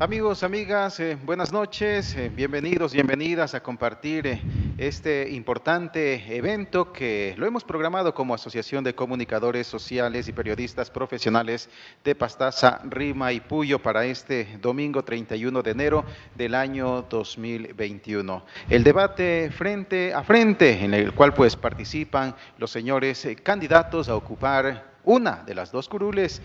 Amigos, amigas, eh, buenas noches, eh, bienvenidos, bienvenidas a compartir eh, este importante evento que lo hemos programado como Asociación de Comunicadores Sociales y Periodistas Profesionales de Pastaza, Rima y Puyo para este domingo 31 de enero del año 2021. El debate frente a frente en el cual pues participan los señores candidatos a ocupar una de las dos curules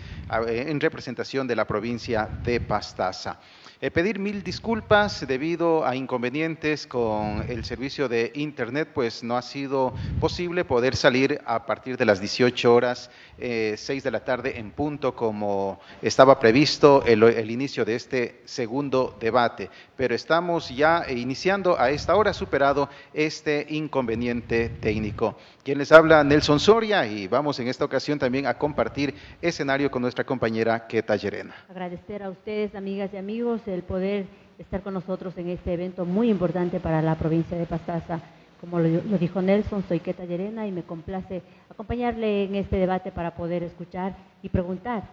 en representación de la provincia de Pastaza. Eh, pedir mil disculpas debido a inconvenientes con el servicio de Internet, pues no ha sido posible poder salir a partir de las 18 horas, eh, 6 de la tarde en punto, como estaba previsto el, el inicio de este segundo debate. Pero estamos ya iniciando a esta hora, superado este inconveniente técnico. Quien les habla, Nelson Soria, y vamos en esta ocasión también a compartir escenario con nuestra compañera Keta Llerena. Agradecer a ustedes, amigas y amigos, el poder estar con nosotros en este evento muy importante para la provincia de Pastaza. Como lo, lo dijo Nelson, soy Keta Llerena y me complace acompañarle en este debate para poder escuchar y preguntar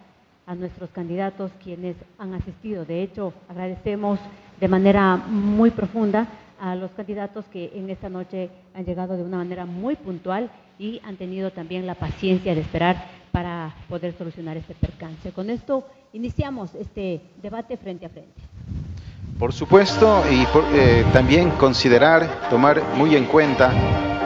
a nuestros candidatos quienes han asistido. De hecho, agradecemos de manera muy profunda a los candidatos que en esta noche han llegado de una manera muy puntual y han tenido también la paciencia de esperar para poder solucionar este percance. Con esto iniciamos este debate frente a frente. Por supuesto, y eh, también considerar, tomar muy en cuenta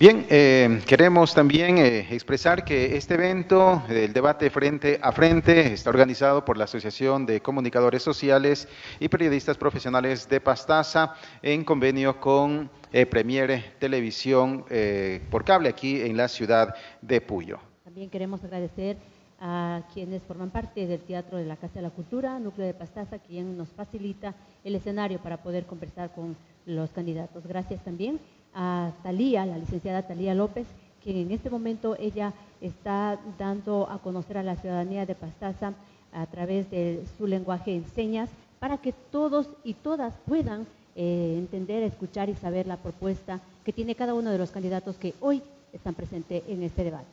Bien, eh, queremos también eh, expresar que este evento, el debate frente a frente, está organizado por la Asociación de Comunicadores Sociales y Periodistas Profesionales de Pastaza en convenio con eh, Premiere Televisión eh, por cable aquí en la ciudad de Puyo. También queremos agradecer a quienes forman parte del Teatro de la Casa de la Cultura, Núcleo de Pastaza, quien nos facilita el escenario para poder conversar con los candidatos. Gracias también a Talía, la licenciada Talía López, quien en este momento ella está dando a conocer a la ciudadanía de Pastaza a través de su lenguaje en señas para que todos y todas puedan eh, entender, escuchar y saber la propuesta que tiene cada uno de los candidatos que hoy están presentes en este debate.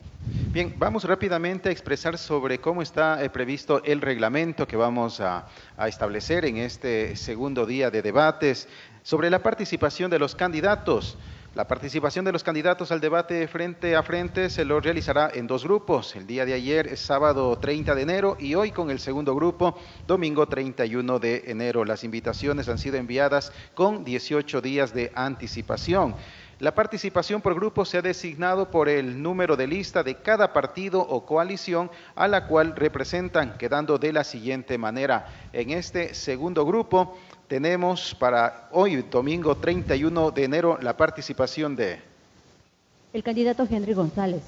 Bien, vamos rápidamente a expresar sobre cómo está eh, previsto el reglamento que vamos a, a establecer en este segundo día de debates sobre la participación de los candidatos. La participación de los candidatos al debate frente a frente se lo realizará en dos grupos. El día de ayer es sábado 30 de enero y hoy con el segundo grupo, domingo 31 de enero. Las invitaciones han sido enviadas con 18 días de anticipación. La participación por grupo se ha designado por el número de lista de cada partido o coalición a la cual representan, quedando de la siguiente manera. En este segundo grupo tenemos para hoy, domingo 31 de enero, la participación de... El candidato Henry González.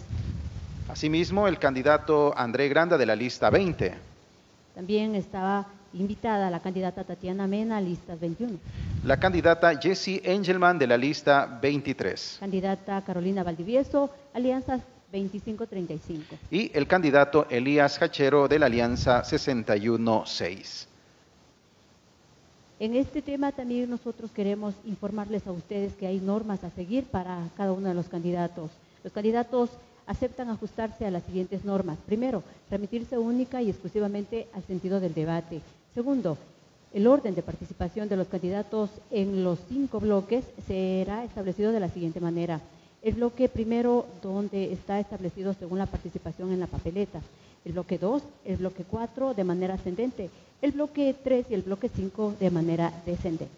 Asimismo, el candidato André Granda de la lista 20. También estaba invitada la candidata Tatiana Mena, lista 21. La candidata Jessie Engelman de la lista 23. Candidata Carolina Valdivieso, Alianza 2535. Y el candidato Elías Hachero de la Alianza 616. En este tema también nosotros queremos informarles a ustedes que hay normas a seguir para cada uno de los candidatos. Los candidatos aceptan ajustarse a las siguientes normas. Primero, remitirse única y exclusivamente al sentido del debate. Segundo, el orden de participación de los candidatos en los cinco bloques será establecido de la siguiente manera. El bloque primero, donde está establecido según la participación en la papeleta. El bloque 2, el bloque 4 de manera ascendente. El bloque 3 y el bloque 5 de manera descendente.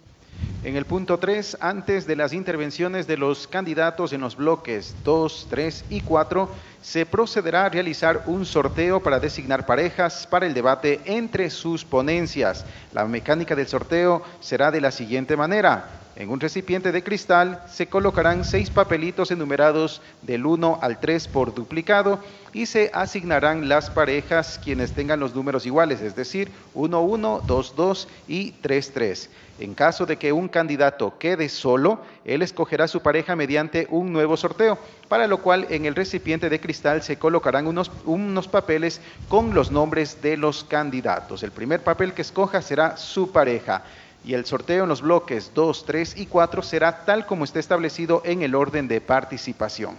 En el punto 3, antes de las intervenciones de los candidatos en los bloques 2, 3 y 4, se procederá a realizar un sorteo para designar parejas para el debate entre sus ponencias. La mecánica del sorteo será de la siguiente manera. En un recipiente de cristal se colocarán seis papelitos enumerados del 1 al 3 por duplicado y se asignarán las parejas quienes tengan los números iguales, es decir, 1, 1, 2, 2 y 3, 3. En caso de que un candidato quede solo, él escogerá su pareja mediante un nuevo sorteo, para lo cual en el recipiente de cristal se colocarán unos, unos papeles con los nombres de los candidatos. El primer papel que escoja será su pareja y el sorteo en los bloques 2, 3 y 4 será tal como está establecido en el orden de participación.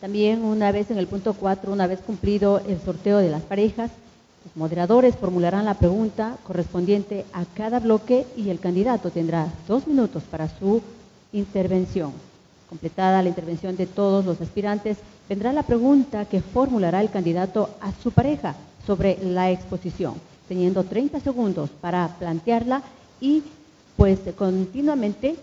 También una vez en el punto 4, una vez cumplido el sorteo de las parejas, los moderadores formularán la pregunta correspondiente a cada bloque y el candidato tendrá dos minutos para su intervención. Completada la intervención de todos los aspirantes, vendrá la pregunta que formulará el candidato a su pareja sobre la exposición, teniendo 30 segundos para plantearla y pues continuamente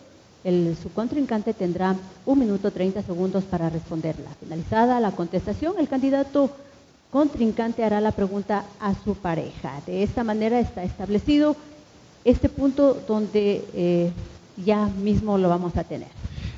el, su contrincante tendrá un minuto 30 segundos para responderla. Finalizada la contestación, el candidato contrincante hará la pregunta a su pareja. De esta manera está establecido este punto donde eh, ya mismo lo vamos a tener.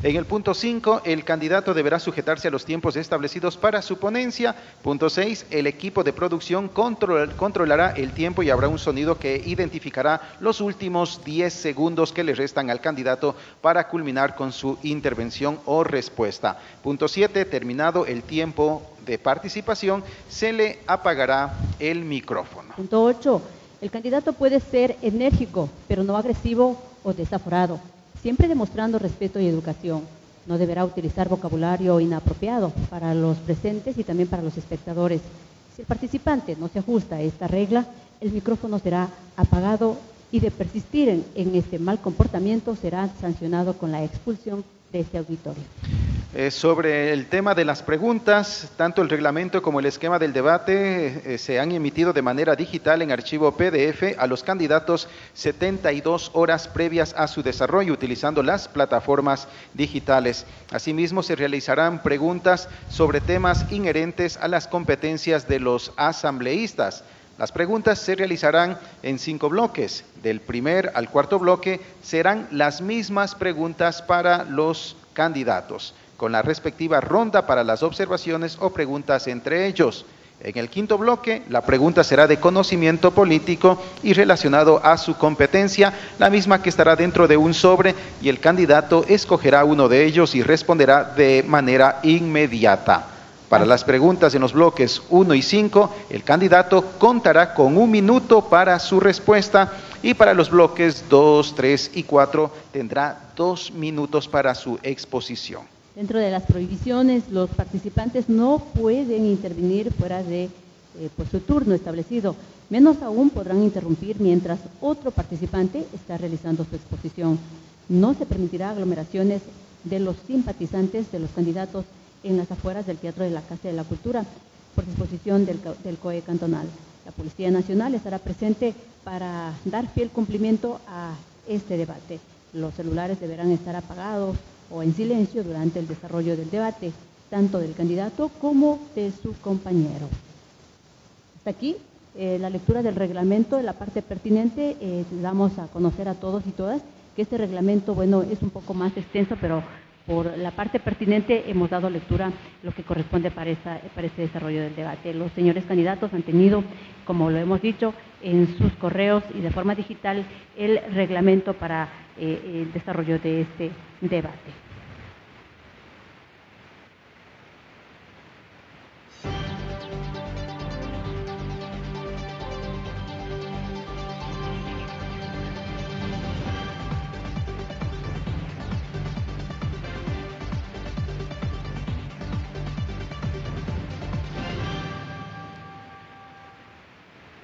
En el punto 5, el candidato deberá sujetarse a los tiempos establecidos para su ponencia. Punto 6, el equipo de producción control, controlará el tiempo y habrá un sonido que identificará los últimos 10 segundos que le restan al candidato para culminar con su intervención o respuesta. Punto 7, terminado el tiempo de participación, se le apagará el micrófono. Punto 8, el candidato puede ser enérgico, pero no agresivo o desaforado siempre demostrando respeto y educación. No deberá utilizar vocabulario inapropiado para los presentes y también para los espectadores. Si el participante no se ajusta a esta regla, el micrófono será apagado y de persistir en, en este mal comportamiento será sancionado con la expulsión de este auditorio. Eh, sobre el tema de las preguntas, tanto el reglamento como el esquema del debate eh, se han emitido de manera digital en archivo PDF a los candidatos 72 horas previas a su desarrollo utilizando las plataformas digitales. Asimismo, se realizarán preguntas sobre temas inherentes a las competencias de los asambleístas. Las preguntas se realizarán en cinco bloques. Del primer al cuarto bloque serán las mismas preguntas para los candidatos con la respectiva ronda para las observaciones o preguntas entre ellos. En el quinto bloque, la pregunta será de conocimiento político y relacionado a su competencia, la misma que estará dentro de un sobre y el candidato escogerá uno de ellos y responderá de manera inmediata. Para las preguntas en los bloques 1 y 5, el candidato contará con un minuto para su respuesta y para los bloques 2, 3 y 4 tendrá dos minutos para su exposición. Dentro de las prohibiciones, los participantes no pueden intervenir fuera de eh, pues, su turno establecido. Menos aún podrán interrumpir mientras otro participante está realizando su exposición. No se permitirá aglomeraciones de los simpatizantes de los candidatos en las afueras del Teatro de la Casa de la Cultura por disposición del, del COE cantonal. La Policía Nacional estará presente para dar fiel cumplimiento a este debate. Los celulares deberán estar apagados o en silencio durante el desarrollo del debate, tanto del candidato como de su compañero. Hasta aquí eh, la lectura del reglamento, la parte pertinente, eh, damos a conocer a todos y todas que este reglamento, bueno, es un poco más extenso, pero por la parte pertinente hemos dado lectura lo que corresponde para, para ese desarrollo del debate. Los señores candidatos han tenido, como lo hemos dicho, en sus correos y de forma digital el reglamento para eh, el desarrollo de este debate.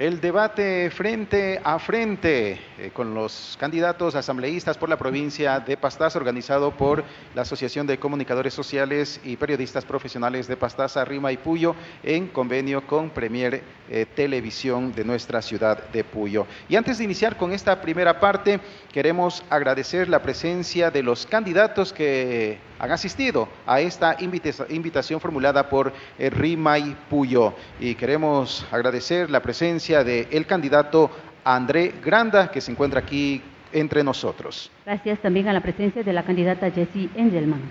El debate frente a frente eh, con los candidatos asambleístas por la provincia de Pastaza, organizado por la Asociación de Comunicadores Sociales y Periodistas Profesionales de Pastaza, Rima y Puyo, en convenio con Premier eh, Televisión de nuestra ciudad de Puyo. Y antes de iniciar con esta primera parte, queremos agradecer la presencia de los candidatos que han asistido a esta invitación formulada por eh, Rima y Puyo. Y queremos agradecer la presencia del candidato André Granda, que se encuentra aquí entre nosotros. Gracias también a la presencia de la candidata Jessie Engelman.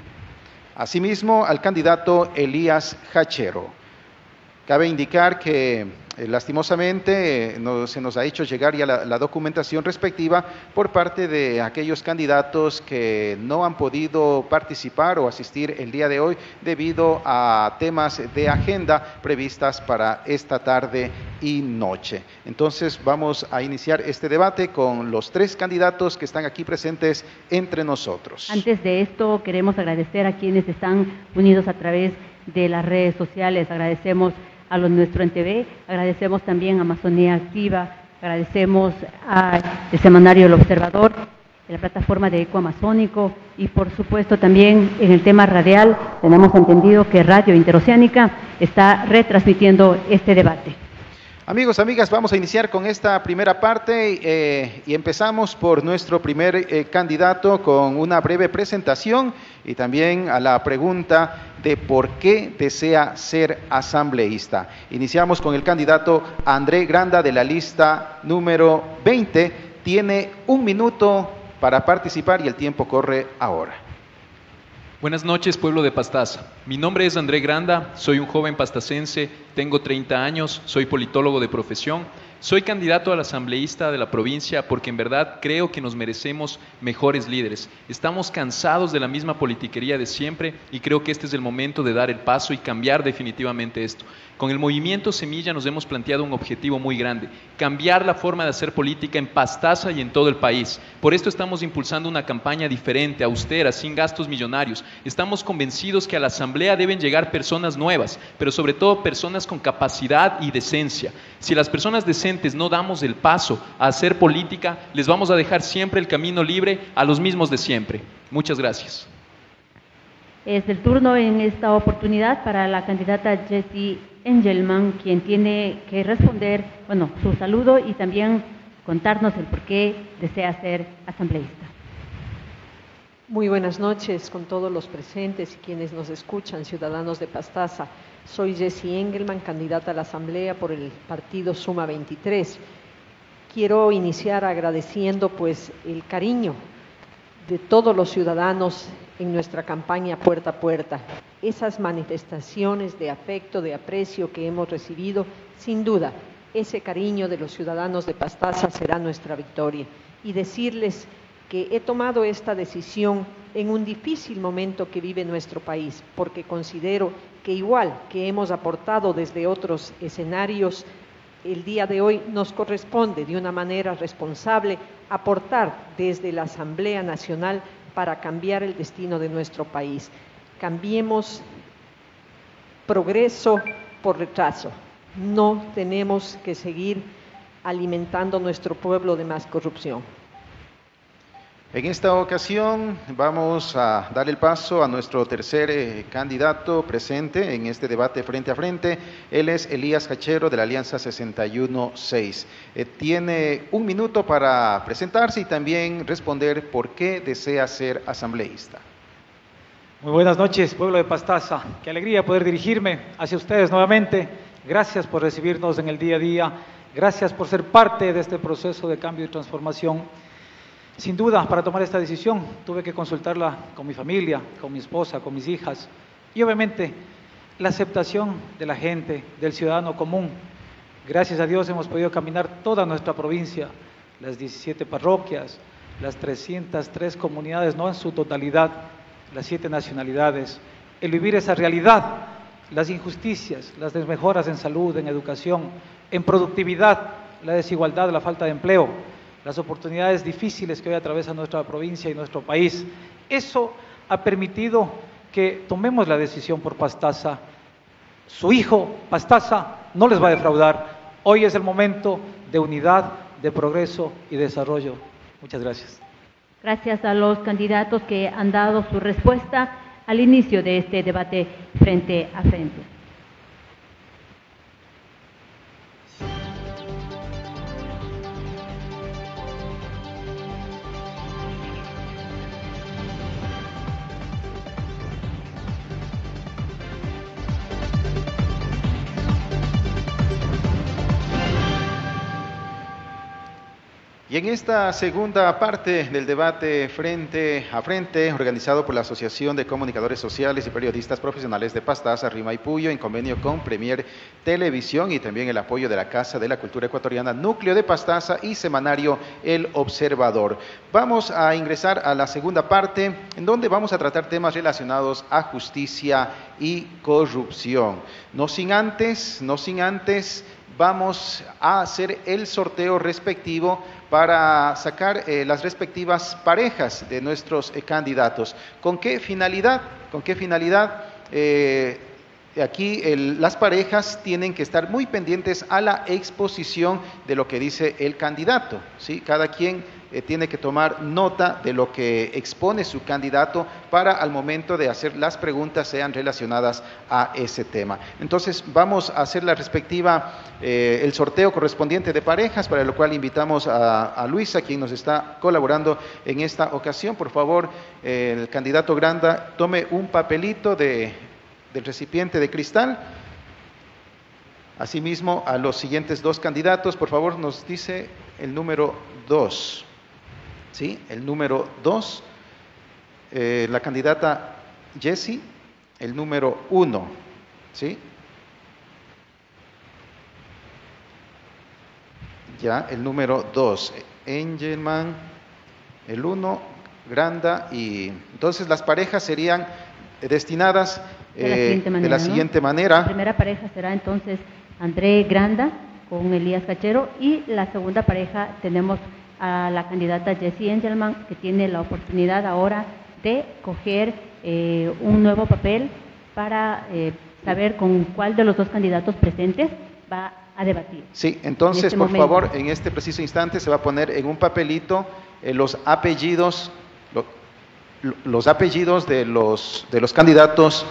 Asimismo, al candidato Elías Hachero. Cabe indicar que eh, lastimosamente eh, se nos ha hecho llegar ya la, documentación respectiva por parte de aquellos candidatos que no han podido participar o asistir el día de hoy debido a temas de agenda previstas para esta tarde y noche. Entonces vamos a iniciar este debate con los tres candidatos que están aquí presentes entre nosotros. Antes de esto queremos agradecer a quienes están unidos a través de las redes sociales. Agradecemos a los nuestro TV. Agradecemos también a Amazonía Activa, agradecemos al semanario El Observador, la plataforma de Eco Amazónico y por supuesto también en el tema radial tenemos entendido que Radio Interoceánica está retransmitiendo este debate. Amigos, amigas, vamos a iniciar con esta primera parte eh, y empezamos por nuestro primer eh, candidato con una breve presentación y también a la pregunta de por qué desea ser asambleísta. Iniciamos con el candidato André Granda de la lista número 20. Tiene un minuto para participar y el tiempo corre ahora. Buenas noches, pueblo de Pastaza. Mi nombre es André Granda, soy un joven pastacense, tengo 30 años, soy politólogo de profesión soy candidato al asambleísta de la provincia porque en verdad creo que nos merecemos mejores líderes. Estamos cansados de la misma politiquería de siempre y creo que este es el momento de dar el paso y cambiar definitivamente esto. Con el movimiento Semilla nos hemos planteado un objetivo muy grande, cambiar la forma de hacer política en Pastaza y en todo el país. Por esto estamos impulsando una campaña diferente, austera, sin gastos millonarios. Estamos convencidos que a la asamblea deben llegar personas nuevas, pero sobre todo personas con capacidad y decencia. Si las personas decentes no damos el paso a hacer política, les vamos a dejar siempre el camino libre a los mismos de siempre. Muchas gracias. Es el turno en esta oportunidad para la candidata Jessie Engelman, quien tiene que responder, bueno, su saludo y también contarnos el por qué desea ser asambleísta. Muy buenas noches con todos los presentes y quienes nos escuchan, ciudadanos de Pastaza. Soy Jessie Engelman, candidata a la Asamblea por el partido Suma 23. Quiero iniciar agradeciendo pues el cariño de todos los ciudadanos en nuestra campaña puerta a puerta. Esas manifestaciones de afecto, de aprecio que hemos recibido, sin duda, ese cariño de los ciudadanos de Pastaza será nuestra victoria. Y decirles que he tomado esta decisión en un difícil momento que vive nuestro país, porque considero que igual que hemos aportado desde otros escenarios, el día de hoy nos corresponde de una manera responsable aportar desde la Asamblea Nacional para cambiar el destino de nuestro país. Cambiemos progreso por retraso. No tenemos que seguir alimentando nuestro pueblo de más corrupción. En esta ocasión vamos a dar el paso a nuestro tercer eh, candidato presente en este debate frente a frente. Él es Elías Cachero de la Alianza 61-6. Eh, tiene un minuto para presentarse y también responder por qué desea ser asambleísta. Muy buenas noches, pueblo de Pastaza. Qué alegría poder dirigirme hacia ustedes nuevamente. Gracias por recibirnos en el día a día. Gracias por ser parte de este proceso de cambio y transformación sin duda, para tomar esta decisión tuve que consultarla con mi familia, con mi esposa, con mis hijas y obviamente la aceptación de la gente, del ciudadano común. Gracias a Dios hemos podido caminar toda nuestra provincia, las 17 parroquias, las 303 comunidades, no en su totalidad, las siete nacionalidades, el vivir esa realidad, las injusticias, las desmejoras en salud, en educación, en productividad, la desigualdad, la falta de empleo las oportunidades difíciles que hoy atraviesa nuestra provincia y nuestro país. Eso ha permitido que tomemos la decisión por Pastaza. Su hijo, Pastaza, no les va a defraudar. Hoy es el momento de unidad, de progreso y desarrollo. Muchas gracias. Gracias a los candidatos que han dado su respuesta al inicio de este debate frente a frente. Y en esta segunda parte del debate frente a frente, organizado por la Asociación de Comunicadores Sociales y Periodistas Profesionales de Pastaza, Rima y Puyo, en convenio con Premier Televisión y también el apoyo de la Casa de la Cultura Ecuatoriana, Núcleo de Pastaza y Semanario El Observador. Vamos a ingresar a la segunda parte, en donde vamos a tratar temas relacionados a justicia y corrupción. No sin antes, no sin antes vamos a hacer el sorteo respectivo para sacar eh, las respectivas parejas de nuestros eh, candidatos. ¿Con qué finalidad? ¿Con qué finalidad? Eh, aquí las parejas tienen que estar muy pendientes a la exposición de lo que dice el candidato. ¿sí? Cada quien eh, tiene que tomar nota de lo que expone su candidato para al momento de hacer las preguntas sean relacionadas a ese tema. Entonces vamos a hacer la respectiva, eh, el sorteo correspondiente de parejas, para lo cual invitamos a, Luisa, quien nos está colaborando en esta ocasión. Por favor, eh, el candidato Granda tome un papelito de, del recipiente de cristal. Asimismo, a los siguientes dos candidatos, por favor, nos dice el número dos. ¿Sí? El número 2, eh, la candidata Jessie, el número 1, ¿sí? Ya, el número 2, Angelman, el 1, Granda y entonces las parejas serían destinadas de la siguiente manera. la siguiente manera. La primera pareja será entonces André Granda con Elías Cachero y la segunda pareja tenemos a la candidata Jessie Engelman, que tiene la oportunidad ahora de coger eh, un nuevo papel para eh, saber con cuál de los dos candidatos presentes va a debatir. Sí, entonces, este por favor, en este preciso instante se va a poner en un papelito eh, los apellidos, los apellidos de los, de los candidatos,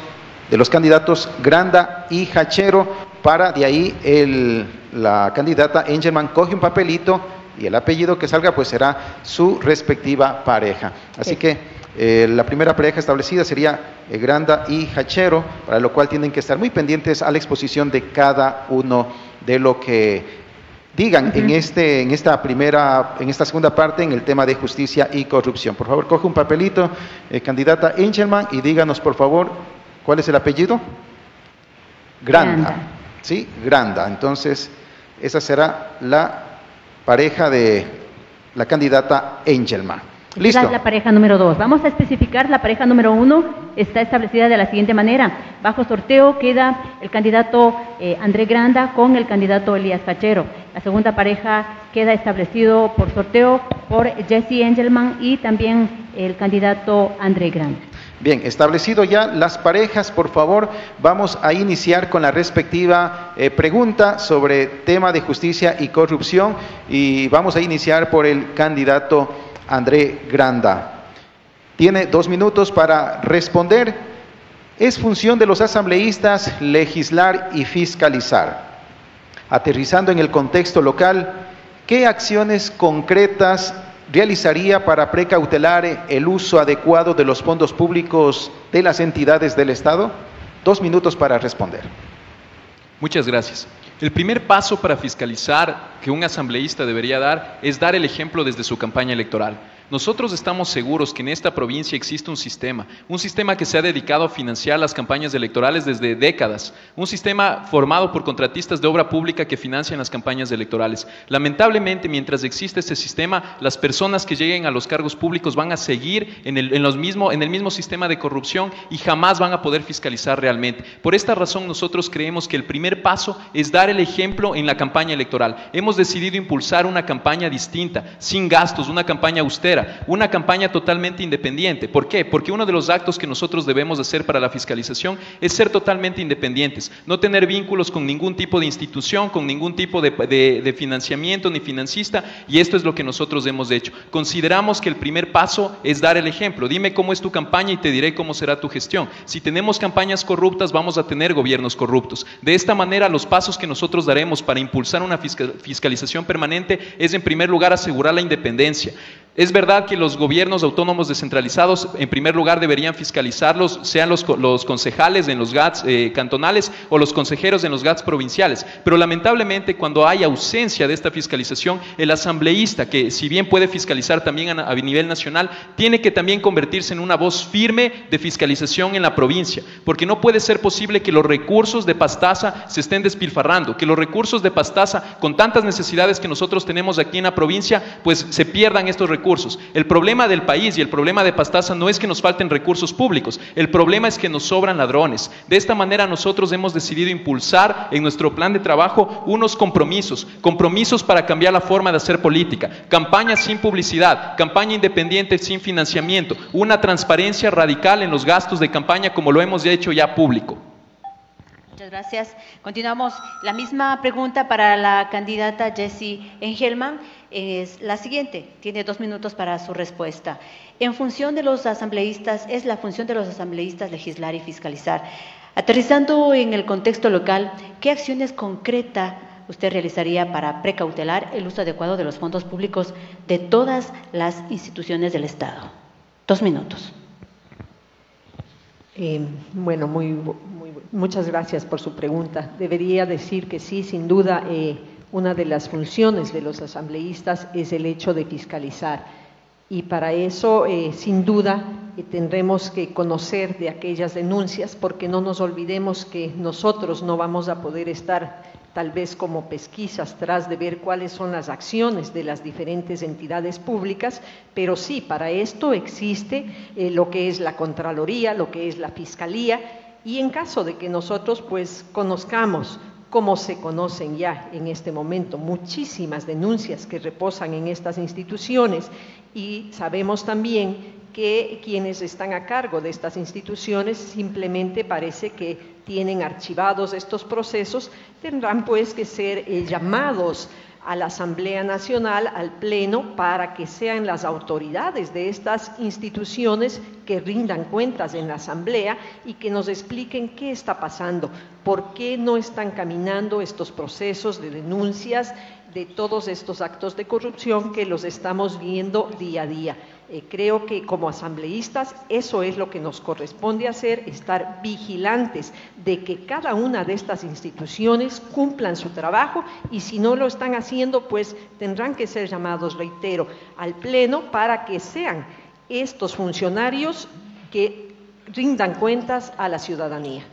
de los candidatos Granda y Hachero, para de ahí el, la candidata Engelman coge un papelito y el apellido que salga pues será su respectiva pareja. Así que eh, la primera pareja establecida sería eh, Granda y Hachero, para lo cual tienen que estar muy pendientes a la exposición de cada uno de lo que digan en este en esta primera en esta segunda parte en el tema de justicia y corrupción. Por favor, coge un papelito, eh, candidata Engelman y díganos por favor cuál es el apellido. Granda. Granda. ¿Sí? Granda. Entonces, esa será la pareja de la candidata Angelma. Listo. es la pareja número dos. Vamos a especificar la pareja número uno. Está establecida de la siguiente manera. Bajo sorteo queda el candidato eh, André Granda con el candidato Elías Cachero. La segunda pareja queda establecido por sorteo por Jesse Angelman y también el candidato André Granda. Bien, establecido ya las parejas, por favor, vamos a iniciar con la respectiva eh, pregunta sobre tema de justicia y corrupción y vamos a iniciar por el candidato André Granda. Tiene dos minutos para responder. Es función de los asambleístas legislar y fiscalizar. Aterrizando en el contexto local, ¿qué acciones concretas realizaría para precautelar el uso adecuado de los fondos públicos de las entidades del Estado? Dos minutos para responder. Muchas gracias. El primer paso para fiscalizar que un asambleísta debería dar es dar el ejemplo desde su campaña electoral. Nosotros estamos seguros que en esta provincia existe un sistema, un sistema que se ha dedicado a financiar las campañas electorales desde décadas, un sistema formado por contratistas de obra pública que financian las campañas electorales. Lamentablemente, mientras existe ese sistema, las personas que lleguen a los cargos públicos van a seguir en el, mismo, en el mismo sistema de corrupción y jamás van a poder fiscalizar realmente. Por esta razón, nosotros creemos que el primer paso es dar el ejemplo en la campaña electoral. Hemos decidido impulsar una campaña distinta, sin gastos, una campaña austera una campaña totalmente independiente. ¿Por qué? Porque uno de los actos que nosotros debemos hacer para la fiscalización es ser totalmente independientes, no tener vínculos con ningún tipo de institución, con ningún tipo de, financiamiento ni financista, y esto es lo que nosotros hemos hecho. Consideramos que el primer paso es dar el ejemplo. Dime cómo es tu campaña y te diré cómo será tu gestión. Si tenemos campañas corruptas, vamos a tener gobiernos corruptos. De esta manera, los pasos que nosotros daremos para impulsar una fiscalización permanente es, en primer lugar, asegurar la independencia. Es verdad que los gobiernos autónomos descentralizados, en primer lugar, deberían fiscalizarlos, sean los, concejales en los GATS eh, cantonales o los consejeros en los GATS provinciales. Pero lamentablemente, cuando hay ausencia de esta fiscalización, el asambleísta, que si bien puede fiscalizar también a, a nivel nacional, tiene que también convertirse en una voz firme de fiscalización en la provincia, porque no puede ser posible que los recursos de Pastaza se estén despilfarrando, que los recursos de Pastaza, con tantas necesidades que nosotros tenemos aquí en la provincia, pues se pierdan estos recursos recursos. El problema del país y el problema de Pastaza no es que nos falten recursos públicos, el problema es que nos sobran ladrones. De esta manera nosotros hemos decidido impulsar en nuestro plan de trabajo unos compromisos, compromisos para cambiar la forma de hacer política, campaña sin publicidad, campaña independiente sin financiamiento, una transparencia radical en los gastos de campaña como lo hemos hecho ya público. Muchas gracias. Continuamos. La misma pregunta para la candidata Jessie Engelman es la siguiente. Tiene dos minutos para su respuesta. En función de los asambleístas, es la función de los asambleístas legislar y fiscalizar. Aterrizando en el contexto local, ¿qué acciones concretas usted realizaría para precautelar el uso adecuado de los fondos públicos de todas las instituciones del Estado? Dos minutos. Eh, bueno, muchas gracias por su pregunta. Debería decir que sí, sin duda. Eh, una de las funciones de los asambleístas es el hecho de fiscalizar. Y para eso, eh, sin duda, eh, tendremos que conocer de aquellas denuncias, porque no nos olvidemos que nosotros no vamos a poder estar tal vez como pesquisas tras de ver cuáles son las acciones de las diferentes entidades públicas, pero sí, para esto existe eh, lo que es la Contraloría, lo que es la Fiscalía, y en caso de que nosotros pues conozcamos como se conocen ya en este momento muchísimas denuncias que reposan en estas instituciones y sabemos también que quienes están a cargo de estas instituciones simplemente parece que tienen archivados estos procesos, tendrán pues que ser eh, llamados a la Asamblea Nacional, al Pleno, para que sean las autoridades de estas instituciones que rindan cuentas en la Asamblea y que nos expliquen qué está pasando, por qué no están caminando estos procesos de denuncias de todos estos actos de corrupción que los estamos viendo día a día. Eh, creo que como asambleístas eso es lo que nos corresponde hacer, estar vigilantes de que cada una de estas instituciones cumplan su trabajo y si no lo están haciendo, pues tendrán que ser llamados, reitero, al Pleno para que sean estos funcionarios que rindan cuentas a la ciudadanía.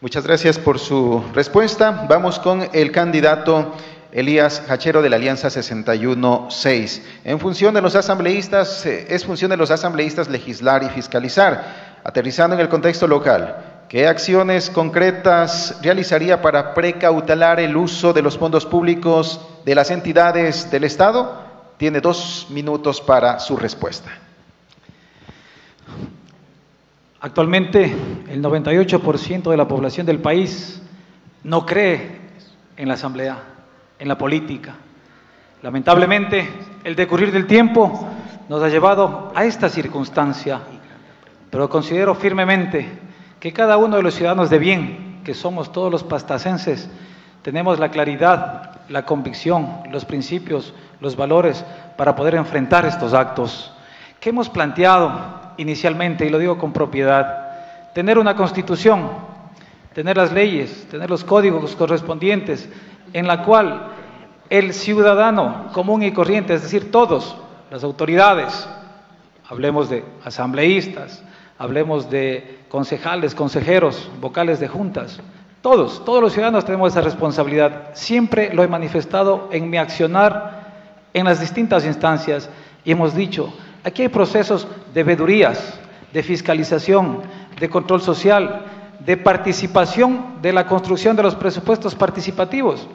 Muchas gracias por su respuesta. Vamos con el candidato Elías Hachero de la Alianza 61-6. En función de los asambleístas, eh, es función de los asambleístas legislar y fiscalizar, aterrizando en el contexto local. ¿Qué acciones concretas realizaría para precautelar el uso de los fondos públicos de las entidades del Estado? Tiene dos minutos para su respuesta. Actualmente, el 98% de la población del país no cree en la Asamblea en la política. Lamentablemente, el decurrir del tiempo nos ha llevado a esta circunstancia, pero considero firmemente que cada uno de los ciudadanos de bien, que somos todos los pastacenses, tenemos la claridad, la convicción, los principios, los valores para poder enfrentar estos actos que hemos planteado inicialmente, y lo digo con propiedad, tener una constitución, tener las leyes, tener los códigos correspondientes, en la cual el ciudadano común y corriente, es decir, todos, las autoridades, hablemos de asambleístas, hablemos de concejales, consejeros, vocales de juntas, todos, todos los ciudadanos tenemos esa responsabilidad. Siempre lo he manifestado en mi accionar en las distintas instancias y hemos dicho, aquí hay procesos de vedurías, de fiscalización, de control social, de participación de la construcción de los presupuestos participativos.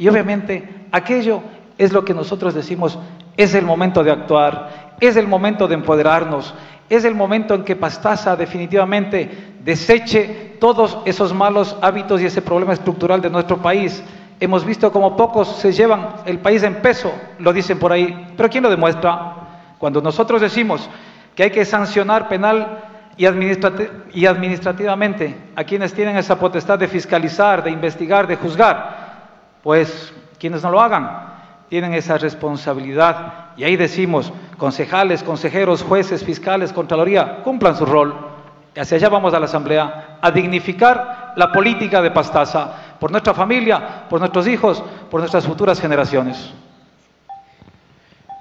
Y obviamente aquello es lo que nosotros decimos es el momento de actuar, es el momento de empoderarnos, es el momento en que Pastaza definitivamente deseche todos esos malos hábitos y ese problema estructural de nuestro país. Hemos visto como pocos se llevan el país en peso, lo dicen por ahí, pero ¿quién lo demuestra? Cuando nosotros decimos que hay que sancionar penal y, administrativamente a quienes tienen esa potestad de fiscalizar, de investigar, de juzgar, pues quienes no lo hagan tienen esa responsabilidad. Y ahí decimos, concejales, consejeros, jueces, fiscales, Contraloría, cumplan su rol. Y hacia allá vamos a la Asamblea, a dignificar la política de Pastaza, por nuestra familia, por nuestros hijos, por nuestras futuras generaciones.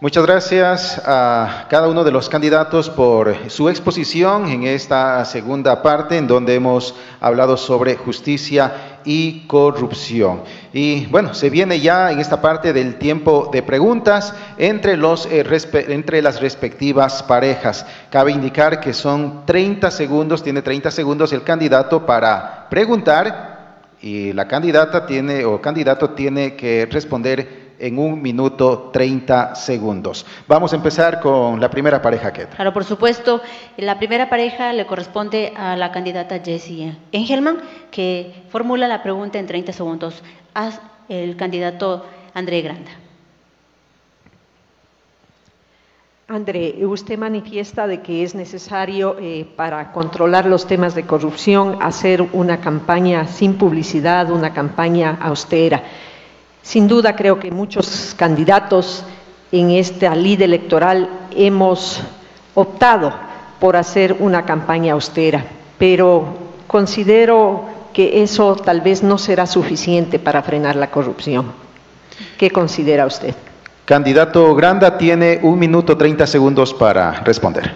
Muchas gracias a cada uno de los candidatos por su exposición en esta segunda parte en donde hemos hablado sobre justicia y corrupción. Y bueno, se viene ya en esta parte del tiempo de preguntas entre, los, eh, entre las respectivas parejas. Cabe indicar que son 30 segundos, tiene 30 segundos el candidato para preguntar y la candidata tiene o candidato tiene que responder en un minuto 30 segundos. Vamos a empezar con la primera pareja, que Claro, por supuesto. La primera pareja le corresponde a la candidata Jessie Engelman, que formula la pregunta en 30 segundos a el candidato André Granda. André, usted manifiesta de que es necesario eh, para controlar los temas de corrupción hacer una campaña sin publicidad, una campaña austera. Sin duda creo que muchos candidatos en esta lid electoral hemos optado por hacer una campaña austera, pero considero que eso tal vez no será suficiente para frenar la corrupción. ¿Qué considera usted? Candidato Granda tiene un minuto treinta segundos para responder.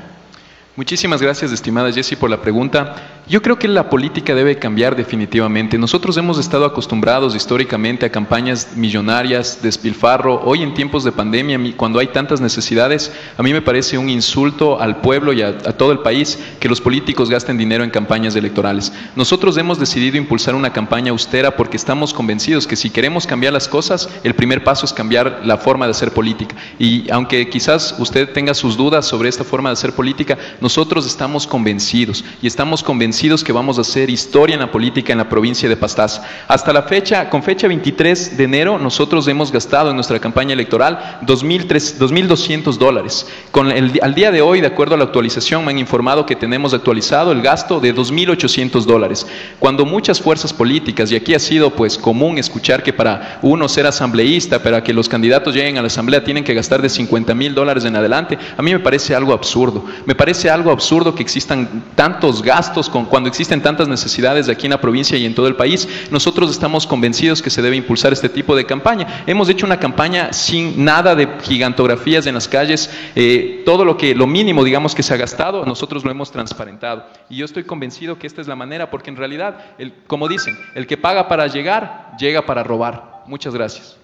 Muchísimas gracias, estimada Jessie, por la pregunta. Yo creo que la política debe cambiar definitivamente. Nosotros hemos estado acostumbrados históricamente a campañas millonarias, despilfarro. Hoy en tiempos de pandemia, cuando hay tantas necesidades, a mí me parece un insulto al pueblo y a, todo el país que los políticos gasten dinero en campañas electorales. Nosotros hemos decidido impulsar una campaña austera porque estamos convencidos que si queremos cambiar las cosas, el primer paso es cambiar la forma de hacer política. Y aunque quizás usted tenga sus dudas sobre esta forma de hacer política, nosotros estamos convencidos y estamos convencidos que vamos a hacer historia en la política en la provincia de Pastaza. Hasta la fecha, con fecha 23 de enero, nosotros hemos gastado en nuestra campaña electoral 2.200 dólares. Con el, al día de hoy, de acuerdo a la actualización, me han informado que tenemos actualizado el gasto de 2.800 dólares. Cuando muchas fuerzas políticas, y aquí ha sido pues común escuchar que para uno ser asambleísta, para que los candidatos lleguen a la asamblea tienen que gastar de 50 mil dólares en adelante, a mí me parece algo absurdo. Me parece algo absurdo que existan tantos gastos con, cuando existen tantas necesidades aquí en la provincia y en todo el país. Nosotros estamos convencidos que se debe impulsar este tipo de campaña. Hemos hecho una campaña sin nada de gigantografías en las calles. Eh, todo lo que, lo mínimo, digamos, que se ha gastado, nosotros lo hemos transparentado. Y yo estoy convencido que esta es la manera, porque en realidad, el, como dicen, el que paga para llegar, llega para robar. Muchas gracias.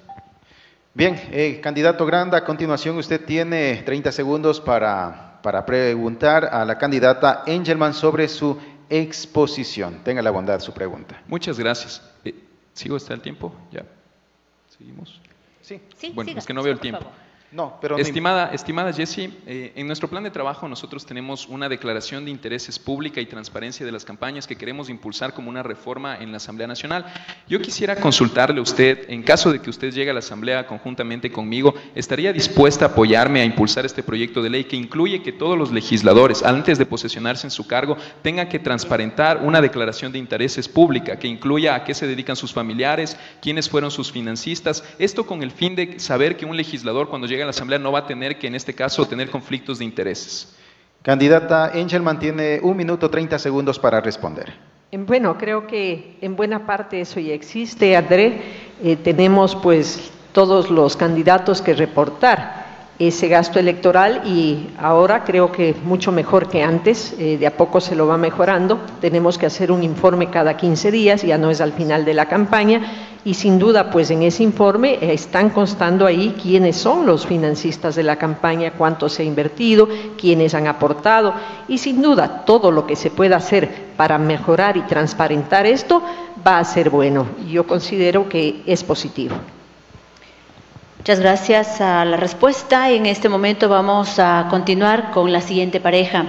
Bien, eh, candidato Granda, a continuación usted tiene 30 segundos para para preguntar a la candidata Engelman sobre su exposición. Tenga la bondad su pregunta. Muchas gracias. Eh, ¿Sigo hasta el tiempo? Ya. ¿Seguimos? Sí. bueno, es que no veo el tiempo. No, pero estimada, estimada Jessie, eh, en nuestro plan de trabajo nosotros tenemos una declaración de intereses pública y transparencia de las campañas que queremos impulsar como una reforma en la Asamblea Nacional. Yo quisiera consultarle a usted, en caso de que usted llegue a la Asamblea conjuntamente conmigo, ¿estaría dispuesta a apoyarme a impulsar este proyecto de ley que incluye que todos los legisladores, antes de posesionarse en su cargo, tengan que transparentar una declaración de intereses pública que incluya a qué se dedican sus familiares, quiénes fueron sus financistas, esto con el fin de saber que un legislador cuando llega a la Asamblea no va a tener que, en este caso, tener conflictos de intereses. Candidata Engelman tiene un minuto 30 segundos para responder. Bueno, creo que en buena parte eso ya existe, André. Eh, tenemos pues todos los candidatos que reportar ese gasto electoral y ahora creo que mucho mejor que antes, eh, de a poco se lo va mejorando. Tenemos que hacer un informe cada 15 días, ya no es al final de la campaña y sin duda pues en ese informe están constando ahí quiénes son los financistas de la campaña, cuánto se ha invertido, quiénes han aportado y sin duda todo lo que se pueda hacer para mejorar y transparentar esto va a ser bueno. Yo considero que es positivo. Muchas gracias a la respuesta. En este momento vamos a continuar con la siguiente pareja.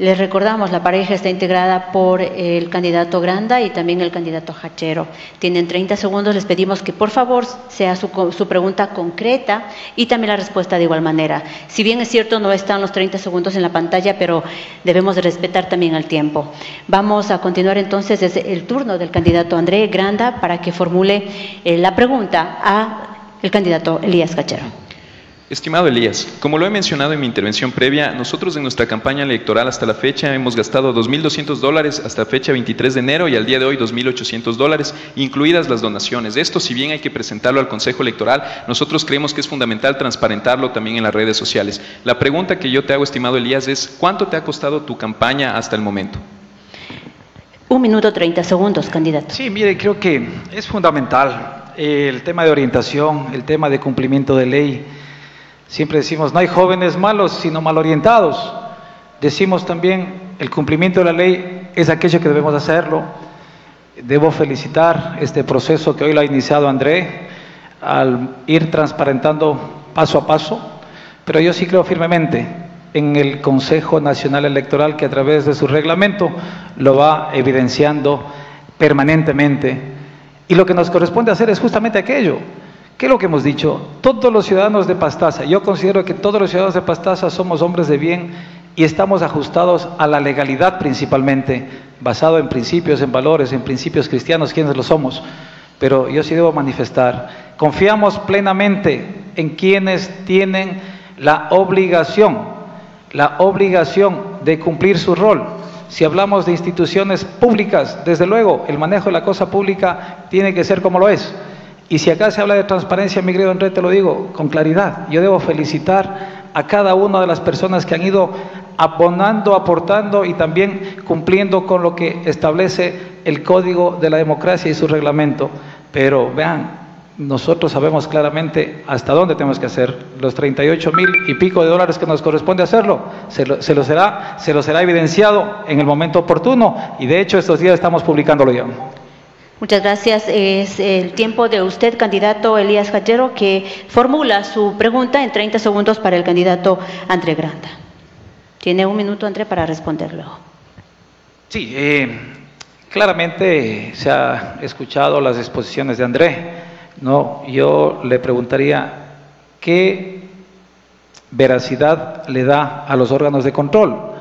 Les recordamos, la pareja está integrada por el candidato Granda y también el candidato Hachero. Tienen 30 segundos, les pedimos que por favor sea su, su, pregunta concreta y también la respuesta de igual manera. Si bien es cierto, no están los 30 segundos en la pantalla, pero debemos respetar también el tiempo. Vamos a continuar entonces, desde el turno del candidato André Granda para que formule eh, la pregunta al candidato Elías Hachero. Estimado Elías, como lo he mencionado en mi intervención previa, nosotros en nuestra campaña electoral hasta la fecha hemos gastado 2.200 dólares hasta fecha 23 de enero y al día de hoy 2.800 dólares, incluidas las donaciones. Esto, si bien hay que presentarlo al Consejo Electoral, nosotros creemos que es fundamental transparentarlo también en las redes sociales. La pregunta que yo te hago, estimado Elías, es ¿cuánto te ha costado tu campaña hasta el momento? Un minuto 30 segundos, candidato. Sí, mire, creo que es fundamental el tema de orientación, el tema de cumplimiento de ley Siempre decimos, no hay jóvenes malos, sino mal orientados. Decimos también, el cumplimiento de la ley es aquello que debemos hacerlo. Debo felicitar este proceso que hoy lo ha iniciado André, al ir transparentando paso a paso, pero yo sí creo firmemente en el Consejo Nacional Electoral que a través de su reglamento lo va evidenciando permanentemente. Y lo que nos corresponde hacer es justamente aquello, ¿Qué es lo que hemos dicho? Todos los ciudadanos de Pastaza, yo considero que todos los ciudadanos de Pastaza somos hombres de bien y estamos ajustados a la legalidad principalmente, basado en principios, en valores, en principios cristianos, quienes lo somos. Pero yo sí debo manifestar, confiamos plenamente en quienes tienen la obligación, la obligación de cumplir su rol. Si hablamos de instituciones públicas, desde luego, el manejo de la cosa pública tiene que ser como lo es y si acá se habla de transparencia, mi querido André, te lo digo con claridad. Yo debo felicitar a cada una de las personas que han ido abonando, aportando y también cumpliendo con lo que establece el Código de la Democracia y su reglamento. Pero vean, nosotros sabemos claramente hasta dónde tenemos que hacer los 38 mil y pico de dólares que nos corresponde hacerlo. Se lo, se lo, será, se lo será evidenciado en el momento oportuno y de hecho estos días estamos publicándolo ya. Muchas gracias. Es el tiempo de usted, candidato Elías Hachero, que formula su pregunta en 30 segundos para el candidato André Granda. Tiene un minuto, André, para responderlo. Sí, eh, claramente se ha escuchado las exposiciones de André. No, yo le preguntaría qué veracidad le da a los órganos de control,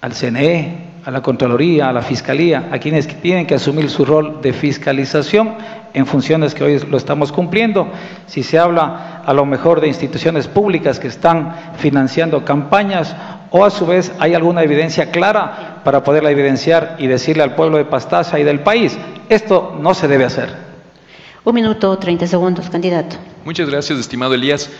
al CNE, a la Contraloría, a la Fiscalía, a quienes tienen que asumir su rol de fiscalización en funciones que hoy lo estamos cumpliendo. Si se habla a lo mejor de instituciones públicas que están financiando campañas o a su vez hay alguna evidencia clara para poderla evidenciar y decirle al pueblo de Pastaza y del país, esto no se debe hacer. Un minuto, 30 segundos, candidato. Muchas gracias, estimado Elías.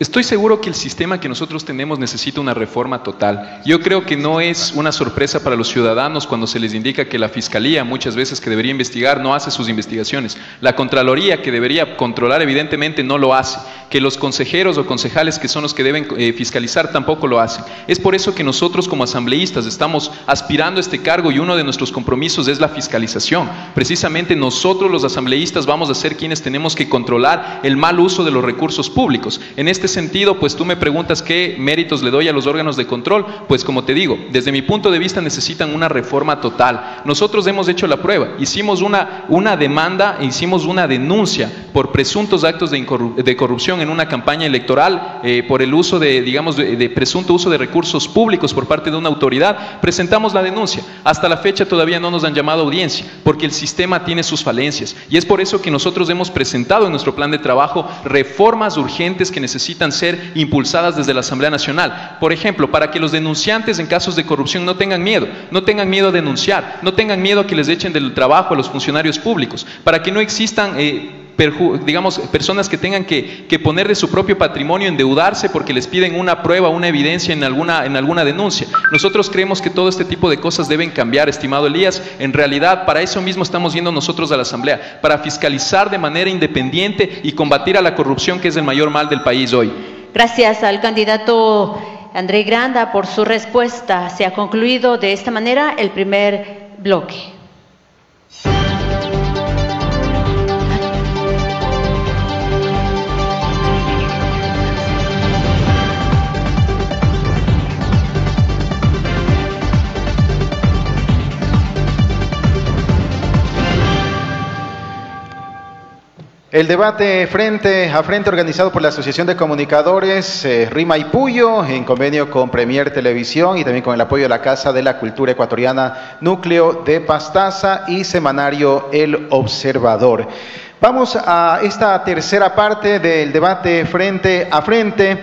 Estoy seguro que el sistema que nosotros tenemos necesita una reforma total. Yo creo que no es una sorpresa para los ciudadanos cuando se les indica que la Fiscalía, muchas veces que debería investigar, no hace sus investigaciones. La Contraloría, que debería controlar, evidentemente no lo hace. Que los consejeros o concejales, que son los que deben eh, fiscalizar, tampoco lo hacen. Es por eso que nosotros como asambleístas estamos aspirando a este cargo y uno de nuestros compromisos es la fiscalización. Precisamente nosotros los asambleístas vamos a ser quienes tenemos que controlar el mal uso de los recursos públicos. En este sentido, pues tú me preguntas qué méritos le doy a los órganos de control. Pues como te digo, desde mi punto de vista necesitan una reforma total. Nosotros hemos hecho la prueba, hicimos una, una demanda, hicimos una denuncia por presuntos actos de, corrupción en una campaña electoral, eh, por el uso de, digamos, de, presunto uso de recursos públicos por parte de una autoridad. Presentamos la denuncia. Hasta la fecha todavía no nos han llamado a audiencia, porque el sistema tiene sus falencias. Y es por eso que nosotros hemos presentado en nuestro plan de trabajo reformas urgentes que necesitan ser impulsadas desde la Asamblea Nacional. Por ejemplo, para que los denunciantes en casos de corrupción no tengan miedo, no tengan miedo a denunciar, no tengan miedo a que les echen del trabajo a los funcionarios públicos, para que no existan... Eh, digamos, personas que tengan que, que, poner de su propio patrimonio, endeudarse porque les piden una prueba, una evidencia en alguna, en alguna denuncia. Nosotros creemos que todo este tipo de cosas deben cambiar, estimado Elías. En realidad, para eso mismo estamos yendo nosotros a la Asamblea, para fiscalizar de manera independiente y combatir a la corrupción, que es el mayor mal del país hoy. Gracias al candidato André Granda por su respuesta. Se ha concluido de esta manera el primer bloque. El debate frente a frente organizado por la Asociación de Comunicadores eh, Rima y Puyo en convenio con Premier Televisión y también con el apoyo de la Casa de la Cultura Ecuatoriana Núcleo de Pastaza y Semanario El Observador. Vamos a esta tercera parte del debate frente a frente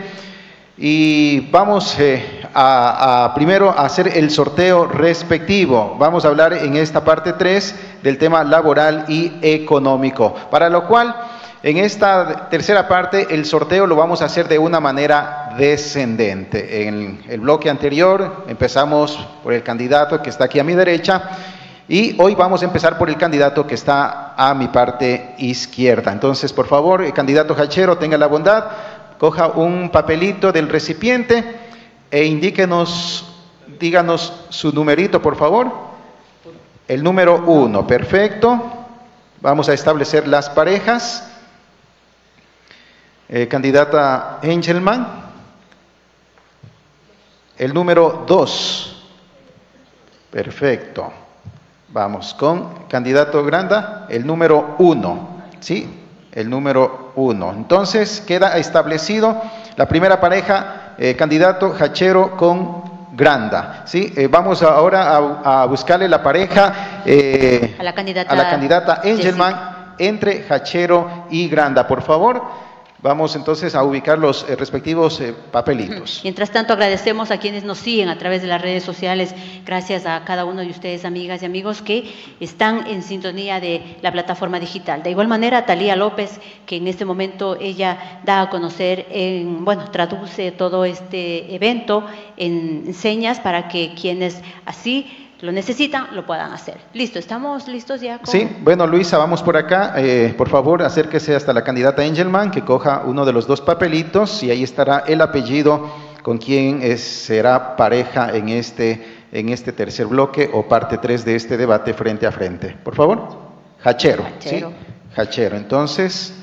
y vamos eh, a, primero hacer el sorteo respectivo. Vamos a hablar en esta parte 3 del tema laboral y económico, para lo cual en esta tercera parte el sorteo lo vamos a hacer de una manera descendente. En el bloque anterior empezamos por el candidato que está aquí a mi derecha y hoy vamos a empezar por el candidato que está a mi parte izquierda. Entonces, por favor, el candidato Hachero, tenga la bondad, coja un papelito del recipiente e indíquenos, díganos su numerito, por favor. El número uno, perfecto. Vamos a establecer las parejas. Eh, candidata Angelman. El número dos. Perfecto. Vamos con candidato Granda, el número uno. ¿Sí? El número uno. Entonces queda establecido la primera pareja, eh, candidato Hachero con Granda. ¿sí? Eh, vamos ahora a, a, buscarle la pareja eh, a la candidata, a la candidata Angelman entre Hachero y Granda. Por favor. Vamos entonces a ubicar los eh, respectivos eh, papelitos. Mientras tanto, agradecemos a quienes nos siguen a través de las redes sociales. Gracias a cada uno de ustedes, amigas y amigos, que están en sintonía de la plataforma digital. De igual manera, Talía López, que en este momento ella da a conocer, en, bueno, traduce todo este evento en señas para que quienes así lo necesitan, lo puedan hacer. Listo, ¿estamos listos ya? Con... Sí, bueno, Luisa, vamos por acá. Eh, por favor, acérquese hasta la candidata Angelman, que coja uno de los dos papelitos y ahí estará el apellido con quien es, será pareja en este, en este tercer bloque o parte 3 de este debate frente a frente. Por favor, Hachero. Hachero. ¿sí? Hachero. Entonces,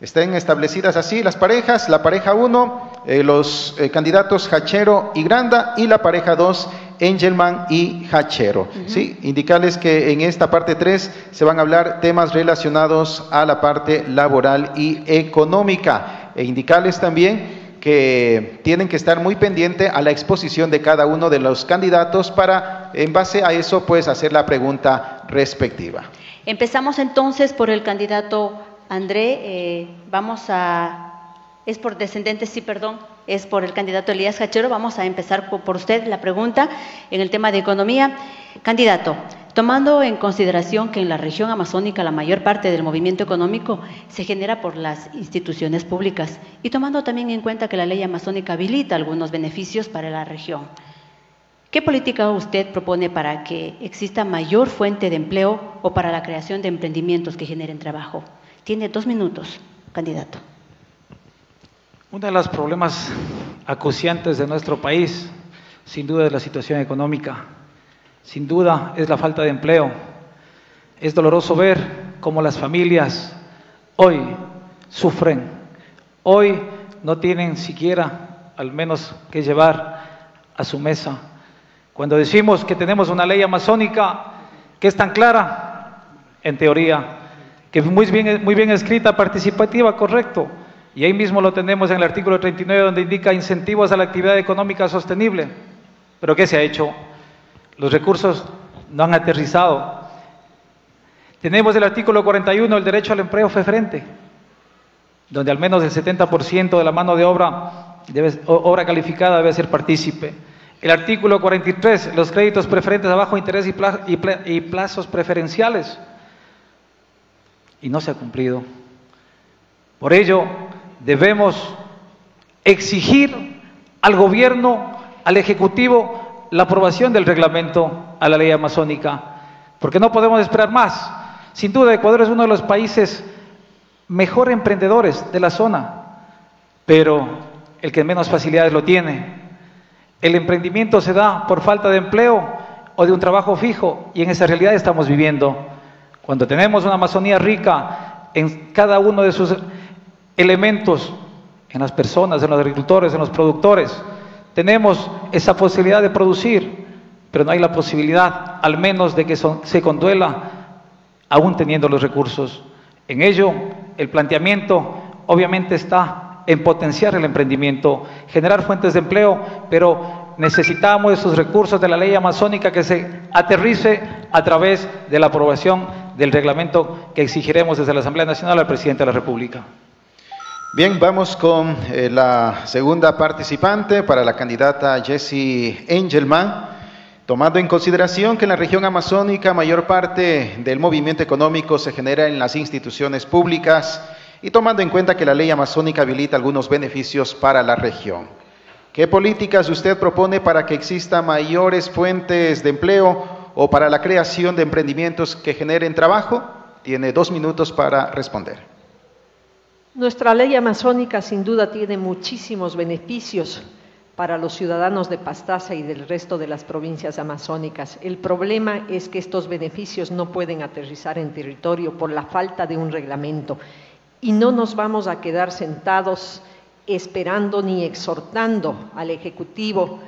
estén establecidas así las parejas. La pareja 1, eh, los eh, candidatos Hachero y Granda, y la pareja 2, Angelman y Hachero. Uh -huh. ¿sí? Indicarles que en esta parte 3 se van a hablar temas relacionados a la parte laboral y económica. E indicarles también que tienen que estar muy pendiente a la exposición de cada uno de los candidatos para, en base a eso, pues hacer la pregunta respectiva. Empezamos entonces por el candidato André. Eh, vamos a. Es por descendentes, sí, perdón es por el candidato Elías Hachero. Vamos a empezar por usted la pregunta en el tema de economía. Candidato, tomando en consideración que en la región amazónica la mayor parte del movimiento económico se genera por las instituciones públicas y tomando también en cuenta que la ley amazónica habilita algunos beneficios para la región, ¿qué política usted propone para que exista mayor fuente de empleo o para la creación de emprendimientos que generen trabajo? Tiene dos minutos, candidato. Uno de los problemas acuciantes de nuestro país, sin duda, es la situación económica. Sin duda, es la falta de empleo. Es doloroso ver cómo las familias hoy sufren. Hoy no tienen siquiera, al menos, que llevar a su mesa. Cuando decimos que tenemos una ley amazónica que es tan clara, en teoría, que es muy bien, muy bien escrita, participativa, correcto, y ahí mismo lo tenemos en el artículo 39 donde indica incentivos a la actividad económica sostenible. Pero ¿qué se ha hecho? Los recursos no han aterrizado. Tenemos el artículo 41, el derecho al empleo preferente, donde al menos el 70% de la mano de obra, obra calificada debe ser partícipe. El artículo 43, los créditos preferentes a bajo interés y plazos preferenciales. Y no se ha cumplido. Por ello, debemos exigir al gobierno, al Ejecutivo, la aprobación del reglamento a la ley amazónica, porque no podemos esperar más. Sin duda, Ecuador es uno de los países mejor emprendedores de la zona, pero el que menos facilidades lo tiene. El emprendimiento se da por falta de empleo o de un trabajo fijo, y en esa realidad estamos viviendo. Cuando tenemos una Amazonía rica en cada uno de sus elementos en las personas, en los agricultores, en los productores. Tenemos esa posibilidad de producir, pero no hay la posibilidad, al menos, de que se conduela, aún teniendo los recursos. En ello el planteamiento obviamente está en potenciar el emprendimiento, generar fuentes de empleo, pero necesitamos esos recursos de la ley amazónica que se aterrice a través de la aprobación del reglamento que exigiremos desde la Asamblea Nacional al presidente de la República. Bien, vamos con eh, la segunda participante para la candidata Jessie Engelman. Tomando en consideración que en la región amazónica mayor parte del movimiento económico se genera en las instituciones públicas y tomando en cuenta que la ley amazónica habilita algunos beneficios para la región. ¿Qué políticas usted propone para que exista mayores fuentes de empleo o para la creación de emprendimientos que generen trabajo? Tiene dos minutos para responder. Nuestra ley amazónica sin duda tiene muchísimos beneficios para los ciudadanos de Pastaza y del resto de las provincias amazónicas. El problema es que estos beneficios no pueden aterrizar en territorio por la falta de un reglamento y no nos vamos a quedar sentados esperando ni exhortando al Ejecutivo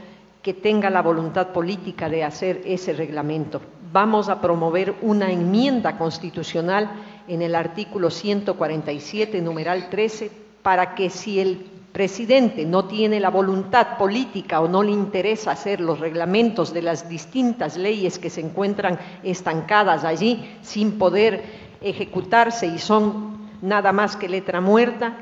que tenga la voluntad política de hacer ese reglamento. Vamos a promover una enmienda constitucional en el artículo 147, numeral 13, para que si el presidente no tiene la voluntad política o no le interesa hacer los reglamentos de las distintas leyes que se encuentran estancadas allí sin poder ejecutarse y son nada más que letra muerta,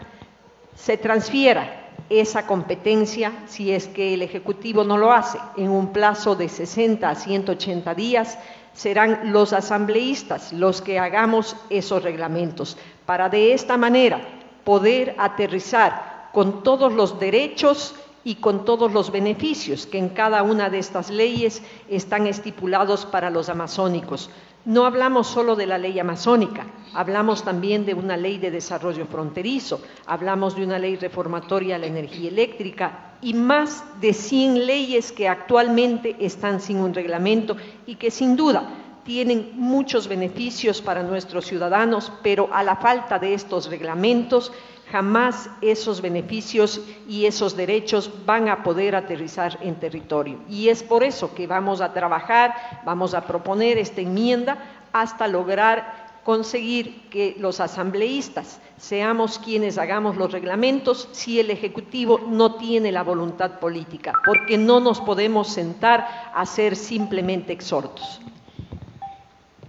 se transfiera esa competencia, si es que el Ejecutivo no lo hace, en un plazo de 60 a 180 días, serán los asambleístas los que hagamos esos reglamentos, para de esta manera poder aterrizar con todos los derechos y con todos los beneficios que en cada una de estas leyes están estipulados para los amazónicos. No hablamos solo de la ley amazónica, hablamos también de una ley de desarrollo fronterizo, hablamos de una ley reformatoria a la energía eléctrica y más de 100 leyes que actualmente están sin un reglamento y que sin duda tienen muchos beneficios para nuestros ciudadanos, pero a la falta de estos reglamentos jamás esos beneficios y esos derechos van a poder aterrizar en territorio. Y es por eso que vamos a trabajar, vamos a proponer esta enmienda hasta lograr conseguir que los asambleístas seamos quienes hagamos los reglamentos si el Ejecutivo no tiene la voluntad política, porque no nos podemos sentar a hacer simplemente exhortos.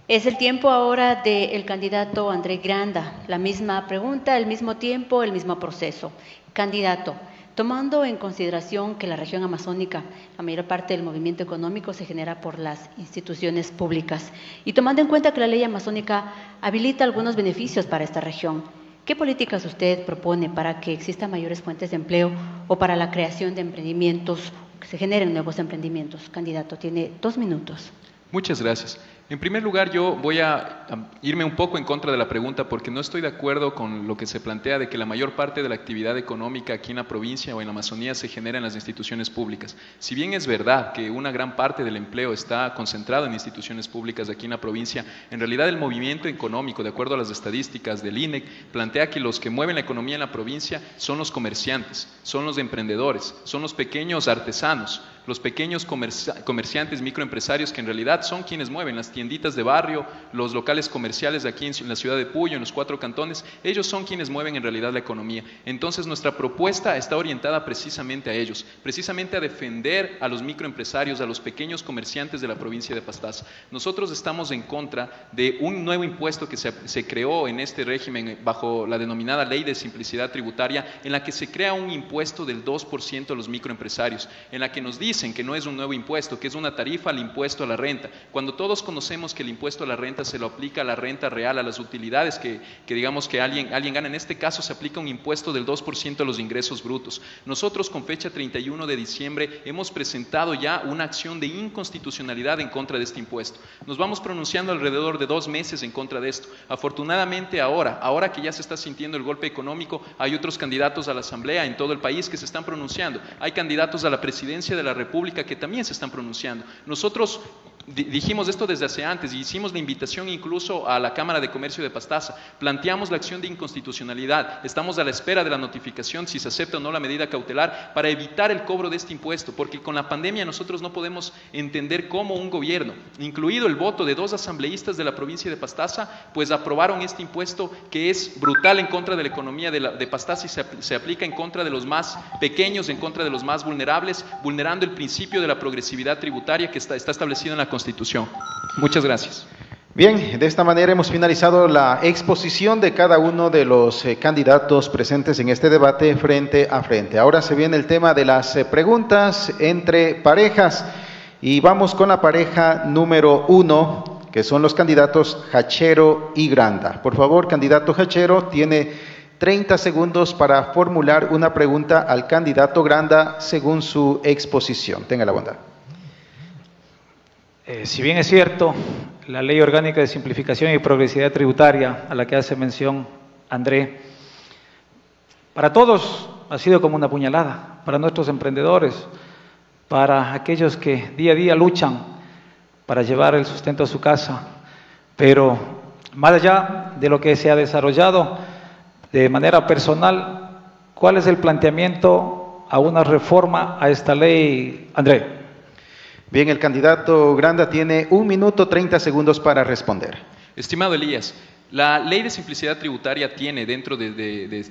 Es el tiempo ahora del candidato André Granda. La misma pregunta, el mismo tiempo, el mismo proceso. Candidato, tomando en consideración que la región amazónica, la mayor parte del movimiento económico se genera por las instituciones públicas y tomando en cuenta que la ley amazónica habilita algunos beneficios para esta región, ¿qué políticas usted propone para que existan mayores fuentes de empleo o para la creación de emprendimientos, que se generen nuevos emprendimientos? Candidato, tiene dos minutos. Muchas gracias. En primer lugar, yo voy a irme un poco en contra de la pregunta porque no estoy de acuerdo con lo que se plantea de que la mayor parte de la actividad económica aquí en la provincia o en la Amazonía se genera en las instituciones públicas. Si bien es verdad que una gran parte del empleo está concentrado en instituciones públicas aquí en la provincia, en realidad el movimiento económico, de acuerdo a las estadísticas del INEC, plantea que los que mueven la economía en la provincia son los comerciantes, son los emprendedores, son los pequeños artesanos, los pequeños comerciantes, microempresarios que en realidad son quienes mueven las tienditas de barrio, los locales comerciales de aquí en la ciudad de Puyo, en los cuatro cantones, ellos son quienes mueven en realidad la economía. Entonces nuestra propuesta está orientada precisamente a ellos, precisamente a defender a los microempresarios, a los pequeños comerciantes de la provincia de Pastaza. Nosotros estamos en contra de un nuevo impuesto que se, se creó en este régimen bajo la denominada ley de simplicidad tributaria, en la que se crea un impuesto del 2% a los microempresarios, en la que nos dice dicen que no es un nuevo impuesto, que es una tarifa al impuesto a la renta, cuando todos conocemos que el impuesto a la renta se lo aplica a la renta real, a las utilidades que, digamos que alguien, alguien gana. En este caso se aplica un impuesto del 2% a los ingresos brutos. Nosotros con fecha 31 de diciembre hemos presentado ya una acción de inconstitucionalidad en contra de este impuesto. Nos vamos pronunciando alrededor de dos meses en contra de esto. Afortunadamente ahora, ahora que ya se está sintiendo el golpe económico, hay otros candidatos a la Asamblea en todo el país que se están pronunciando. Hay candidatos a la presidencia de la República que también se están pronunciando. Nosotros dijimos esto desde hace antes y hicimos la invitación incluso a la Cámara de Comercio de Pastaza. Planteamos la acción de inconstitucionalidad. Estamos a la espera de la notificación si se acepta o no la medida cautelar para evitar el cobro de este impuesto, porque con la pandemia nosotros no podemos entender cómo un gobierno, incluido el voto de dos asambleístas de la provincia de Pastaza, pues aprobaron este impuesto que es brutal en contra de la economía de, Pastaza y se, se aplica en contra de los más pequeños, en contra de los más vulnerables, vulnerando principio de la progresividad tributaria que está, está establecido en la Constitución. Muchas gracias. Bien, de esta manera hemos finalizado la exposición de cada uno de los eh, candidatos presentes en este debate frente a frente. Ahora se viene el tema de las eh, preguntas entre parejas y vamos con la pareja número uno, que son los candidatos Hachero y Granda. Por favor, candidato Hachero tiene 30 segundos para formular una pregunta al candidato Granda según su exposición. Tenga la bondad. Eh, si bien es cierto, la Ley Orgánica de Simplificación y Progresividad Tributaria, a la que hace mención André, para todos ha sido como una puñalada, para nuestros emprendedores, para aquellos que día a día luchan para llevar el sustento a su casa, pero más allá de lo que se ha desarrollado de manera personal, ¿cuál es el planteamiento a una reforma a esta ley, André? Bien, el candidato Granda tiene un minuto 30 segundos para responder. Estimado Elías, la ley de simplicidad tributaria tiene dentro de,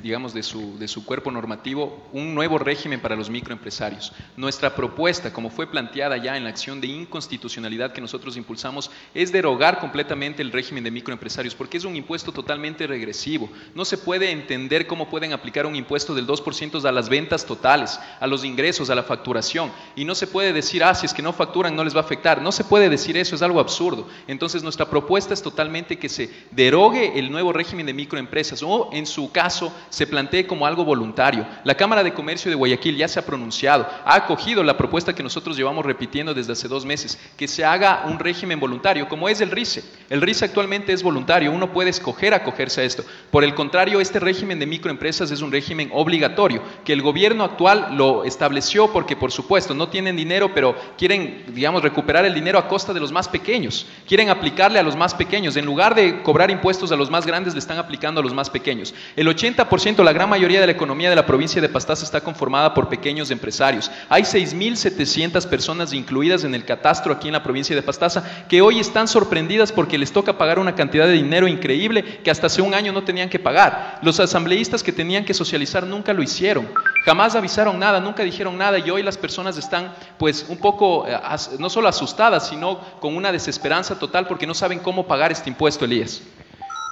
digamos, de su, de su, cuerpo normativo un nuevo régimen para los microempresarios. Nuestra propuesta, como fue planteada ya en la acción de inconstitucionalidad que nosotros impulsamos, es derogar completamente el régimen de microempresarios, porque es un impuesto totalmente regresivo. No se puede entender cómo pueden aplicar un impuesto del 2% a las ventas totales, a los ingresos, a la facturación. Y no se puede decir, ah, si es que no facturan no les va a afectar. No se puede decir eso, es algo absurdo. Entonces nuestra propuesta es totalmente que se derogue el nuevo régimen de microempresas o en su caso se plantee como algo voluntario. La Cámara de Comercio de Guayaquil ya se ha pronunciado, ha acogido la propuesta que nosotros llevamos repitiendo desde hace dos meses, que se haga un régimen voluntario, como es el RICE. El RICE actualmente es voluntario, uno puede escoger acogerse a esto. Por el contrario, este régimen de microempresas es un régimen obligatorio, que el gobierno actual lo estableció porque, por supuesto, no tienen dinero, pero quieren, digamos, recuperar el dinero a costa de los más pequeños. Quieren aplicarle a los más pequeños. En lugar de cobrar impuestos a los más grandes le están aplicando a los más pequeños. El 80%, la gran mayoría de la economía de la provincia de Pastaza está conformada por pequeños empresarios. Hay 6.700 personas incluidas en el catastro aquí en la provincia de Pastaza que hoy están sorprendidas porque les toca pagar una cantidad de dinero increíble que hasta hace un año no tenían que pagar. Los asambleístas que tenían que socializar nunca lo hicieron. Jamás avisaron nada, nunca dijeron nada y hoy las personas están pues un poco eh, no solo asustadas, sino con una desesperanza total porque no saben cómo pagar este impuesto, Elías.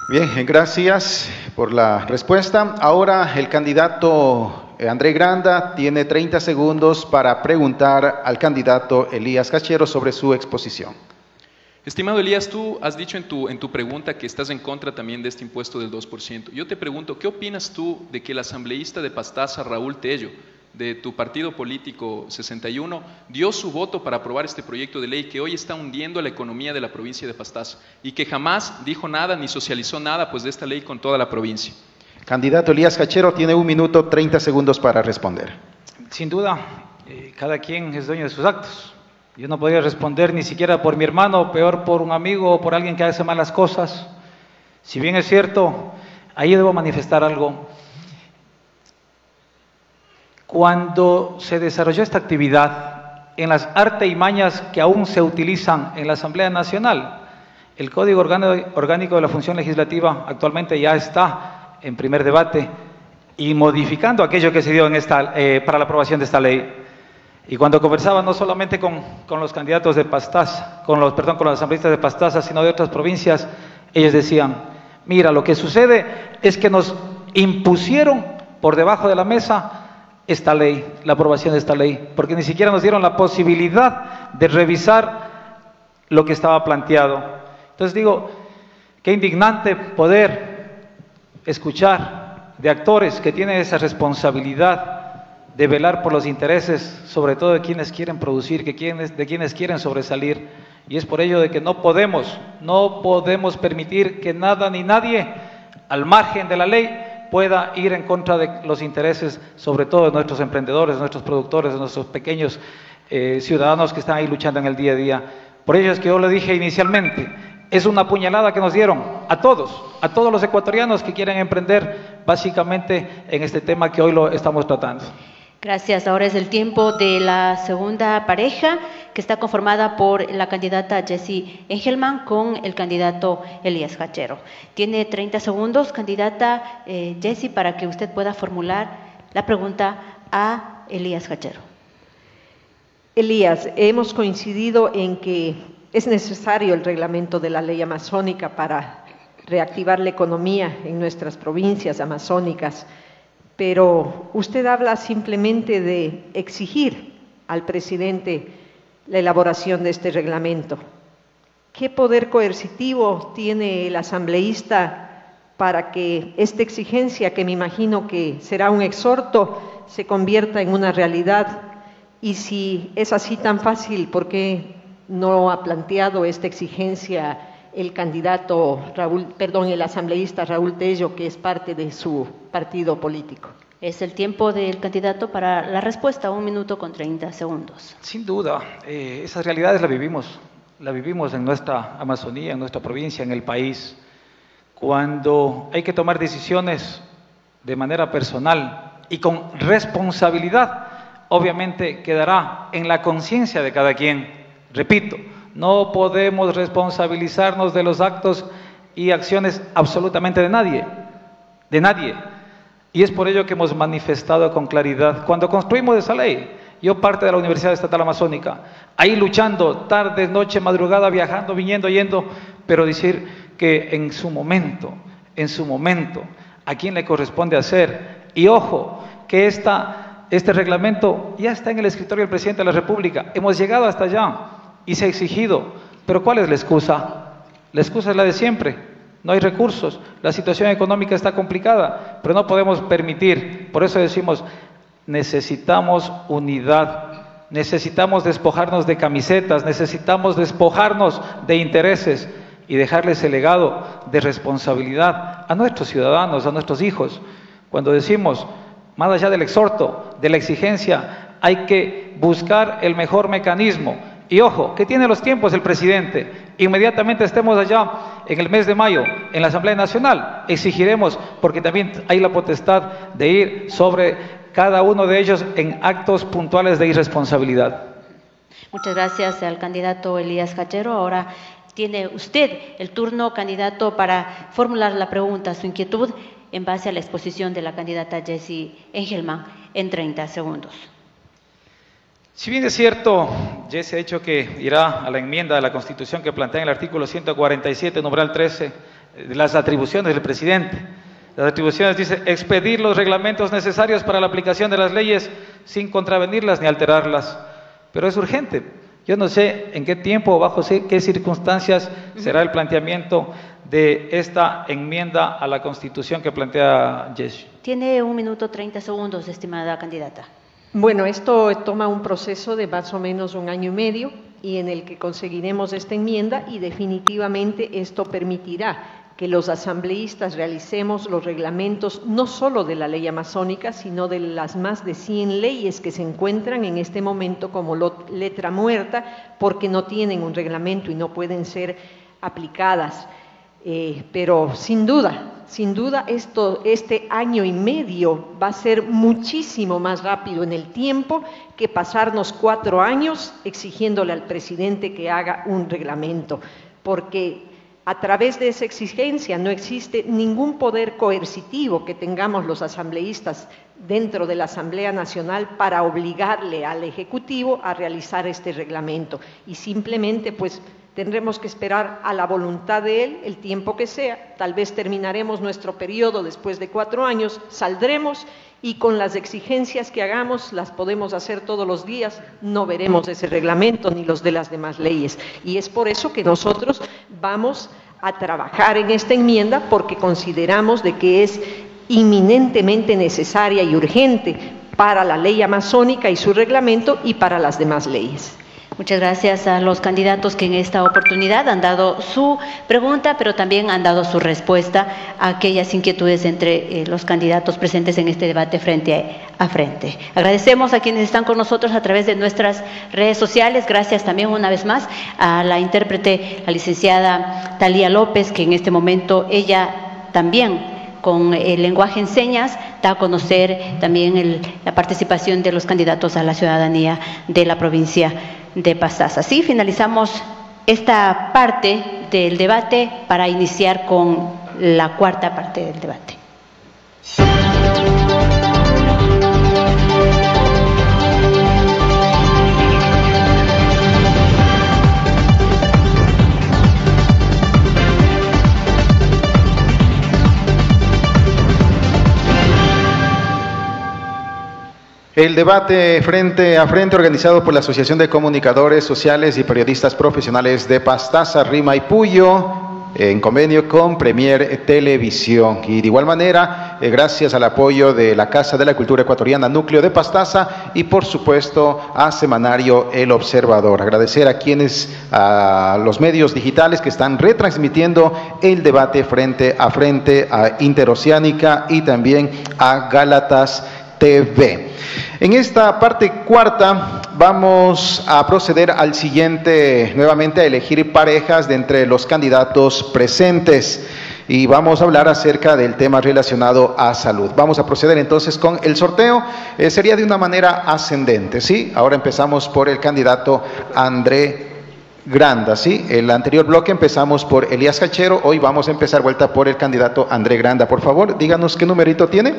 Bien, gracias por la respuesta. Ahora el candidato eh, André Granda tiene 30 segundos para preguntar al candidato Elías Cachero sobre su exposición. Estimado Elías, tú has dicho en tu, en tu pregunta que estás en contra también de este impuesto del 2%. Yo te pregunto, ¿qué opinas tú de que el asambleísta de Pastaza, Raúl Tello, de tu partido político 61 dio su voto para aprobar este proyecto de ley que hoy está hundiendo la economía de la provincia de Pastaza y que jamás dijo nada ni socializó nada pues de esta ley con toda la provincia. Candidato Elías Cachero tiene un minuto 30 segundos para responder. Sin duda, eh, cada quien es dueño de sus actos. Yo no podría responder ni siquiera por mi hermano, peor por un amigo o por alguien que hace malas cosas. Si bien es cierto, ahí debo manifestar algo. Cuando se desarrolló esta actividad en las artes y mañas que aún se utilizan en la Asamblea Nacional, el Código Orgánico de la Función Legislativa actualmente ya está en primer debate y modificando aquello que se dio en esta, eh, para la aprobación de esta ley. Y cuando conversaba no solamente con, con los candidatos de Pastaza, con los, perdón, con los asambleístas de Pastaza, sino de otras provincias, ellos decían, mira, lo que sucede es que nos impusieron por debajo de la mesa esta ley, la aprobación de esta ley, porque ni siquiera nos dieron la posibilidad de revisar lo que estaba planteado. Entonces digo, qué indignante poder escuchar de actores que tienen esa responsabilidad de velar por los intereses, sobre todo de quienes quieren producir, de quienes quieren sobresalir. Y es por ello de que no podemos, no podemos permitir que nada ni nadie, al margen de la ley, pueda ir en contra de los intereses, sobre todo de nuestros emprendedores, de nuestros productores, de nuestros pequeños eh, ciudadanos que están ahí luchando en el día a día. Por ello es que yo lo dije inicialmente, es una puñalada que nos dieron a todos, a todos los ecuatorianos que quieren emprender básicamente en este tema que hoy lo estamos tratando. Gracias. Ahora es el tiempo de la segunda pareja, que está conformada por la candidata Jessie Engelman con el candidato Elías Hachero. Tiene 30 segundos, candidata eh, Jessie, para que usted pueda formular la pregunta a Elías Hachero. Elías, hemos coincidido en que es necesario el reglamento de la ley amazónica para reactivar la economía en nuestras provincias amazónicas pero usted habla simplemente de exigir al presidente la elaboración de este reglamento. ¿Qué poder coercitivo tiene el asambleísta para que esta exigencia, que me imagino que será un exhorto, se convierta en una realidad? Y si es así tan fácil, ¿por qué no ha planteado esta exigencia el candidato Raúl, perdón, el asambleísta Raúl Tello, que es parte de su partido político. Es el tiempo del candidato para la respuesta, un minuto con 30 segundos. Sin duda, eh, esas realidades las vivimos, las vivimos en nuestra Amazonía, en nuestra provincia, en el país. Cuando hay que tomar decisiones de manera personal y con responsabilidad, obviamente quedará en la conciencia de cada quien. Repito, no podemos responsabilizarnos de los actos y acciones absolutamente de nadie, de nadie. Y es por ello que hemos manifestado con claridad, cuando construimos esa ley, yo parte de la Universidad Estatal Amazónica, ahí luchando, tarde, noche, madrugada, viajando, viniendo, yendo, pero decir que en su momento, en su momento, a quién le corresponde hacer. Y ojo, que esta, este reglamento ya está en el escritorio del presidente de la República. Hemos llegado hasta allá y se ha exigido. Pero ¿cuál es la excusa? La excusa es la de siempre. No hay recursos, la situación económica está complicada, pero no podemos permitir, por eso decimos, necesitamos unidad, necesitamos despojarnos de camisetas, necesitamos despojarnos de intereses y dejarles el legado de responsabilidad a nuestros ciudadanos, a nuestros hijos. Cuando decimos, más allá del exhorto, de la exigencia, hay que buscar el mejor mecanismo y ojo, ¿qué tiene los tiempos el presidente? Inmediatamente estemos allá en el mes de mayo en la Asamblea Nacional, exigiremos, porque también hay la potestad de ir sobre cada uno de ellos en actos puntuales de irresponsabilidad. Muchas gracias al candidato Elías Cachero. Ahora tiene usted el turno, candidato, para formular la pregunta, su inquietud, en base a la exposición de la candidata Jessie Engelman en 30 segundos. Si bien es cierto, ya se ha dicho que irá a la enmienda de la Constitución que plantea en el artículo 147, numeral 13, de las atribuciones del presidente. Las atribuciones dice expedir los reglamentos necesarios para la aplicación de las leyes sin contravenirlas ni alterarlas. Pero es urgente. Yo no sé en qué tiempo o bajo qué circunstancias será el planteamiento de esta enmienda a la Constitución que plantea Jesse. Tiene un minuto treinta segundos, estimada candidata. Bueno, esto toma un proceso de más o menos un año y medio y en el que conseguiremos esta enmienda y definitivamente esto permitirá que los asambleístas realicemos los reglamentos no solo de la ley amazónica, sino de las más de 100 leyes que se encuentran en este momento como letra muerta porque no tienen un reglamento y no pueden ser aplicadas. Eh, pero sin duda, sin duda este año y medio va a ser muchísimo más rápido en el tiempo que pasarnos cuatro años exigiéndole al presidente que haga un reglamento, porque a través de esa exigencia no existe ningún poder coercitivo que tengamos los asambleístas dentro de la Asamblea Nacional para obligarle al Ejecutivo a realizar este reglamento. Y simplemente pues Tendremos que esperar a la voluntad de Él el tiempo que sea. Tal vez terminaremos nuestro periodo después de cuatro años, saldremos y con las exigencias que hagamos, las podemos hacer todos los días, no veremos ese reglamento ni los de las demás leyes. Y es por eso que nosotros vamos a trabajar en esta enmienda porque consideramos de que es inminentemente necesaria y urgente para la ley amazónica y su reglamento y para las demás leyes. Muchas gracias a los candidatos que en esta oportunidad han dado su pregunta, pero también han dado su respuesta a aquellas inquietudes entre eh, los candidatos presentes en este debate frente a, frente. Agradecemos a quienes están con nosotros a través de nuestras redes sociales. Gracias también una vez más a la intérprete, la licenciada Talía López, que en este momento ella también con el lenguaje en señas, da a conocer también la participación de los candidatos a la ciudadanía de la provincia de Pastaza. Así finalizamos esta parte del debate para iniciar con la cuarta parte del debate. El debate frente a frente organizado por la Asociación de Comunicadores Sociales y Periodistas Profesionales de Pastaza, Rima y Puyo, en convenio con Premier Televisión. Y de igual manera, eh, gracias al apoyo de la Casa de la Cultura Ecuatoriana Núcleo de Pastaza y por supuesto a Semanario El Observador. Agradecer a quienes, a los medios digitales que están retransmitiendo el debate frente a frente a Interoceánica y también a Gálatas TV. En esta parte cuarta vamos a proceder al siguiente, nuevamente a elegir parejas de entre los candidatos presentes y vamos a hablar acerca del tema relacionado a salud. Vamos a proceder entonces con el sorteo. Eh, sería de una manera ascendente, ¿sí? Ahora empezamos por el candidato André Granda, ¿sí? El anterior bloque empezamos por Elías Cachero, hoy vamos a empezar vuelta por el candidato André Granda. Por favor, díganos qué numerito tiene.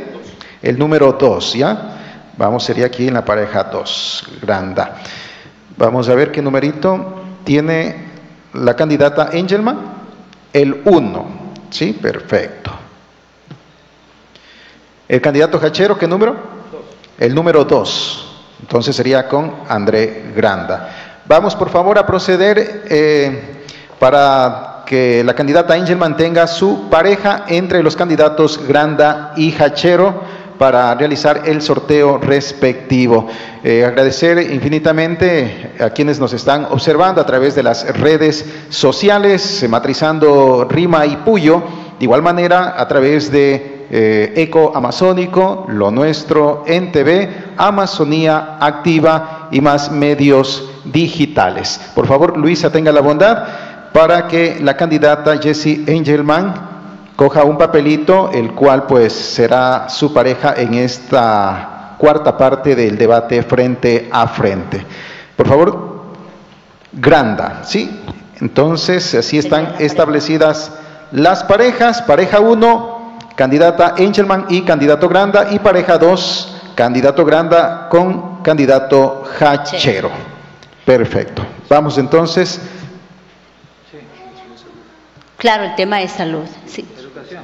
El número 2, ¿ya? Vamos, sería aquí en la pareja 2, Granda. Vamos a ver qué numerito tiene la candidata Angelman. El 1, ¿sí? Perfecto. El candidato Hachero, ¿qué número? El número 2. Entonces sería con André Granda. Vamos, por favor, a proceder eh, para que la candidata Angelman tenga su pareja entre los candidatos Granda y Hachero para realizar el sorteo respectivo. Eh, agradecer infinitamente a quienes nos están observando a través de las redes sociales, matrizando Rima y Puyo, de igual manera a través de eh, Eco Amazónico, Lo Nuestro en TV, Amazonía Activa y más medios digitales. Por favor, Luisa, tenga la bondad para que la candidata Jessie Angelman coja un papelito, el cual pues será su pareja en esta cuarta parte del debate frente a frente. Por favor, Granda, ¿sí? Entonces, así están establecidas las parejas. Pareja 1, candidata Angelman y candidato Granda. Y pareja 2, candidato Granda con candidato Hachero. Perfecto. Vamos entonces. Claro, el tema es salud, sí.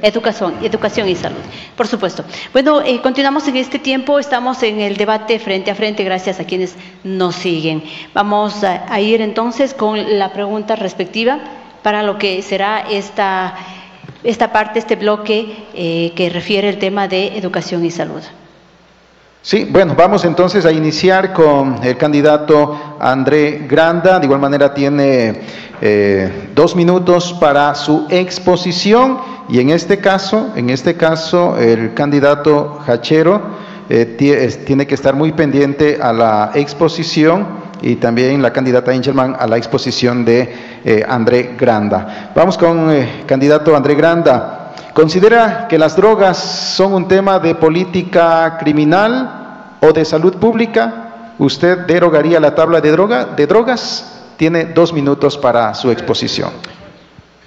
Educación, educación y salud, por supuesto. Bueno, eh, continuamos en este tiempo, estamos en el debate frente a frente, gracias a quienes nos siguen. Vamos a, ir entonces con la pregunta respectiva para lo que será esta, esta parte, este bloque eh, que refiere el tema de educación y salud. Sí, bueno, vamos entonces a iniciar con el candidato André Granda. De igual manera tiene eh, dos minutos para su exposición y en este caso, en este caso, el candidato Hachero eh, tiene que estar muy pendiente a la exposición y también la candidata Ingelman a la exposición de eh, André Granda. Vamos con el candidato André Granda. ¿Considera que las drogas son un tema de política criminal o de salud pública? ¿Usted derogaría la tabla de, droga, de drogas? Tiene dos minutos para su exposición.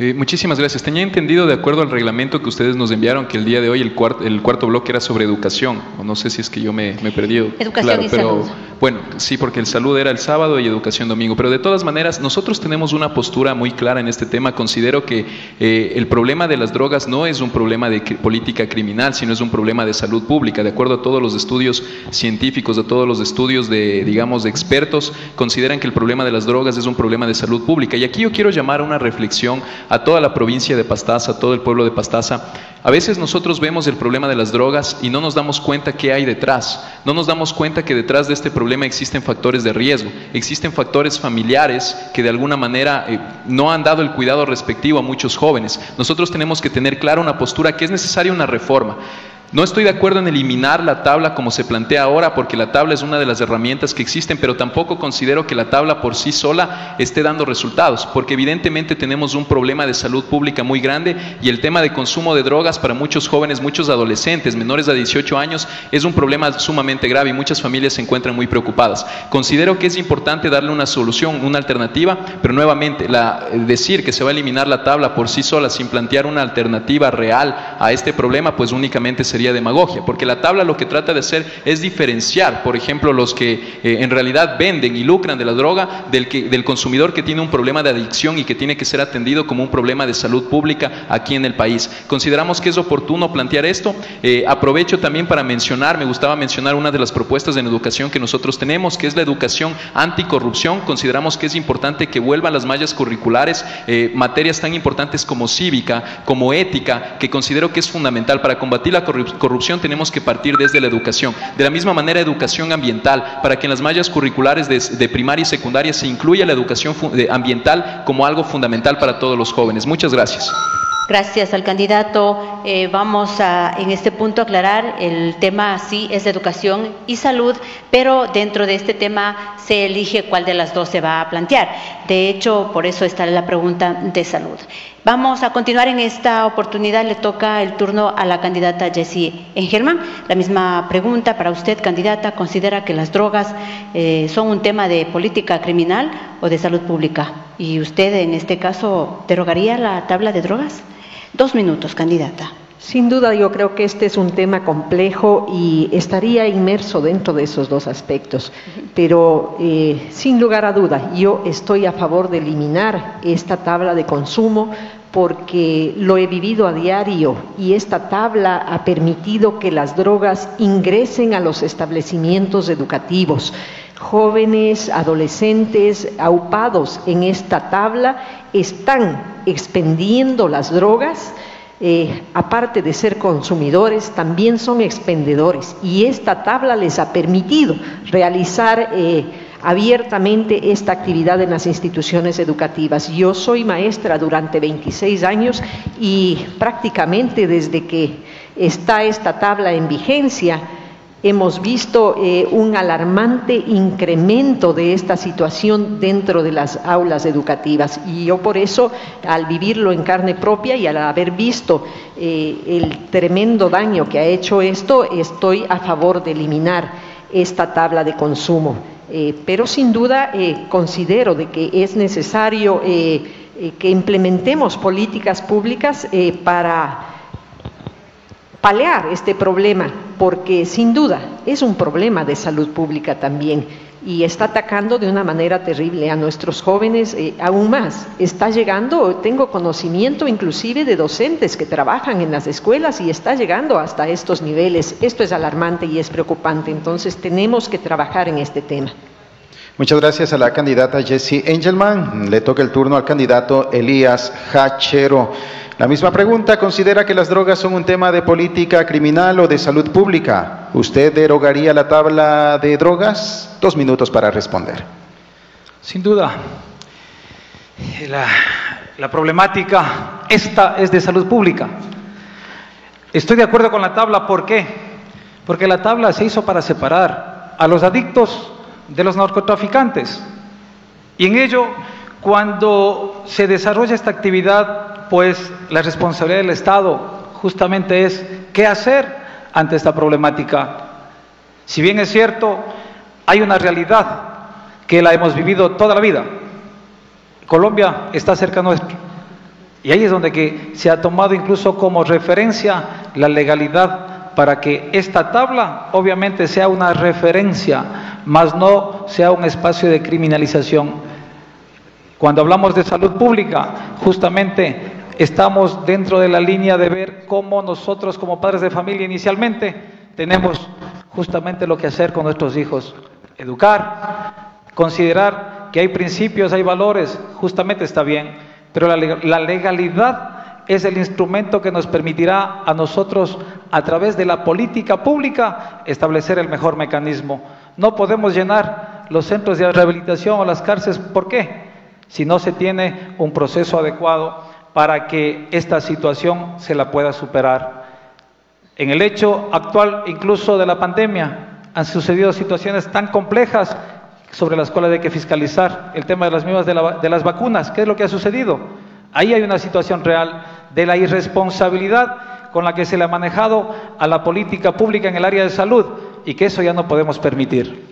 Eh, muchísimas gracias. Tenía entendido, de acuerdo al reglamento que ustedes nos enviaron, que el día de hoy el, el cuarto bloque era sobre educación. O no sé si es que yo me, me he perdido. Educación y pero, Bueno, sí, porque el salud era el sábado y educación domingo. Pero de todas maneras, nosotros tenemos una postura muy clara en este tema. Considero que eh, el problema de las drogas no es un problema de política criminal, sino es un problema de salud pública. De acuerdo a todos los estudios científicos, a todos los estudios de, digamos, de expertos, consideran que el problema de las drogas es un problema de salud pública. Y aquí yo quiero llamar a una reflexión a toda la provincia de Pastaza, a todo el pueblo de Pastaza. A veces nosotros vemos el problema de las drogas y no nos damos cuenta qué hay detrás. No nos damos cuenta que detrás de este problema existen factores de riesgo, existen factores familiares que de alguna manera eh, no han dado el cuidado respectivo a muchos jóvenes. Nosotros tenemos que tener clara una postura que es necesaria una reforma. No estoy de acuerdo en eliminar la tabla como se plantea ahora, porque la tabla es una de las herramientas que existen, pero tampoco considero que la tabla por sí sola esté dando resultados, porque evidentemente tenemos un problema de salud pública muy grande y el tema de consumo de drogas para muchos jóvenes, muchos adolescentes, menores de 18 años, es un problema sumamente grave y muchas familias se encuentran muy preocupadas. Considero que es importante darle una solución, una alternativa, pero nuevamente, la, decir que se va a eliminar la tabla por sí sola sin plantear una alternativa real a este problema, pues únicamente sería demagogia, porque la tabla lo que trata de hacer es diferenciar, por ejemplo, los que eh, en realidad venden y lucran de la droga del, que, del consumidor que tiene un problema de adicción y que tiene que ser atendido como un problema de salud pública aquí en el país. Consideramos que es oportuno plantear esto. Eh, aprovecho también para mencionar, me gustaba mencionar una de las propuestas en educación que nosotros tenemos, que es la educación anticorrupción. Consideramos que es importante que vuelvan las mallas curriculares, eh, materias tan importantes como cívica, como ética, que considero que es fundamental para combatir la corrupción corrupción tenemos que partir desde la educación. De la misma manera, educación ambiental, para que en las mallas curriculares de, primaria y secundaria se incluya la educación ambiental como algo fundamental para todos los jóvenes. Muchas gracias. Gracias al candidato. Eh, vamos a en este punto aclarar el tema sí es educación y salud, pero dentro de este tema se elige cuál de las dos se va a plantear. De hecho, por eso está la pregunta de salud. Vamos a continuar en esta oportunidad. Le toca el turno a la candidata Jessie Engelman. La misma pregunta para usted, candidata. ¿Considera que las drogas eh, son un tema de política criminal o de salud pública? ¿Y usted en este caso derogaría la tabla de drogas? Dos minutos, candidata. Sin duda yo creo que este es un tema complejo y estaría inmerso dentro de esos dos aspectos, pero eh, sin lugar a duda yo estoy a favor de eliminar esta tabla de consumo porque lo he vivido a diario y esta tabla ha permitido que las drogas ingresen a los establecimientos educativos. Jóvenes, adolescentes aupados en esta tabla están expendiendo las drogas eh, aparte de ser consumidores, también son expendedores y esta tabla les ha permitido realizar eh, abiertamente esta actividad en las instituciones educativas. Yo soy maestra durante 26 años y prácticamente desde que está esta tabla en vigencia, hemos visto eh, un alarmante incremento de esta situación dentro de las aulas educativas. Y yo por eso, al vivirlo en carne propia y al haber visto eh, el tremendo daño que ha hecho esto, estoy a favor de eliminar esta tabla de consumo. Eh, pero sin duda considero de que es necesario que implementemos políticas públicas para palear este problema, porque sin duda es un problema de salud pública también y está atacando de una manera terrible a nuestros jóvenes eh, aún más. Está llegando, tengo conocimiento inclusive de docentes que trabajan en las escuelas y está llegando hasta estos niveles. Esto es alarmante y es preocupante, entonces tenemos que trabajar en este tema. Muchas gracias a la candidata Jessie Engelman. Le toca el turno al candidato Elías Hachero. La misma pregunta, ¿considera que las drogas son un tema de política criminal o de salud pública? ¿Usted derogaría la tabla de drogas? Dos minutos para responder. Sin duda. La, problemática, esta es de salud pública. Estoy de acuerdo con la tabla, ¿por qué? Porque la tabla se hizo para separar a los adictos de los narcotraficantes. Y en ello, cuando se desarrolla esta actividad pues la responsabilidad del Estado justamente es qué hacer ante esta problemática. Si bien es cierto, hay una realidad que la hemos vivido toda la vida. Colombia está cerca nuestro. Y ahí es donde que se ha tomado incluso como referencia la legalidad para que esta tabla obviamente sea una referencia, más no sea un espacio de criminalización. Cuando hablamos de salud pública, justamente estamos dentro de la línea de ver cómo nosotros como padres de familia inicialmente tenemos justamente lo que hacer con nuestros hijos. Educar, considerar que hay principios, hay valores, justamente está bien, pero la legalidad es el instrumento que nos permitirá a nosotros, a través de la política pública, establecer el mejor mecanismo. No podemos llenar los centros de rehabilitación o las cárceles. ¿Por qué? Si no se tiene un proceso adecuado para que esta situación se la pueda superar. En el hecho actual, incluso de la pandemia, han sucedido situaciones tan complejas sobre las cuales hay que fiscalizar el tema de las mismas de, de, las vacunas. ¿Qué es lo que ha sucedido? Ahí hay una situación real de la irresponsabilidad con la que se le ha manejado a la política pública en el área de salud y que eso ya no podemos permitir.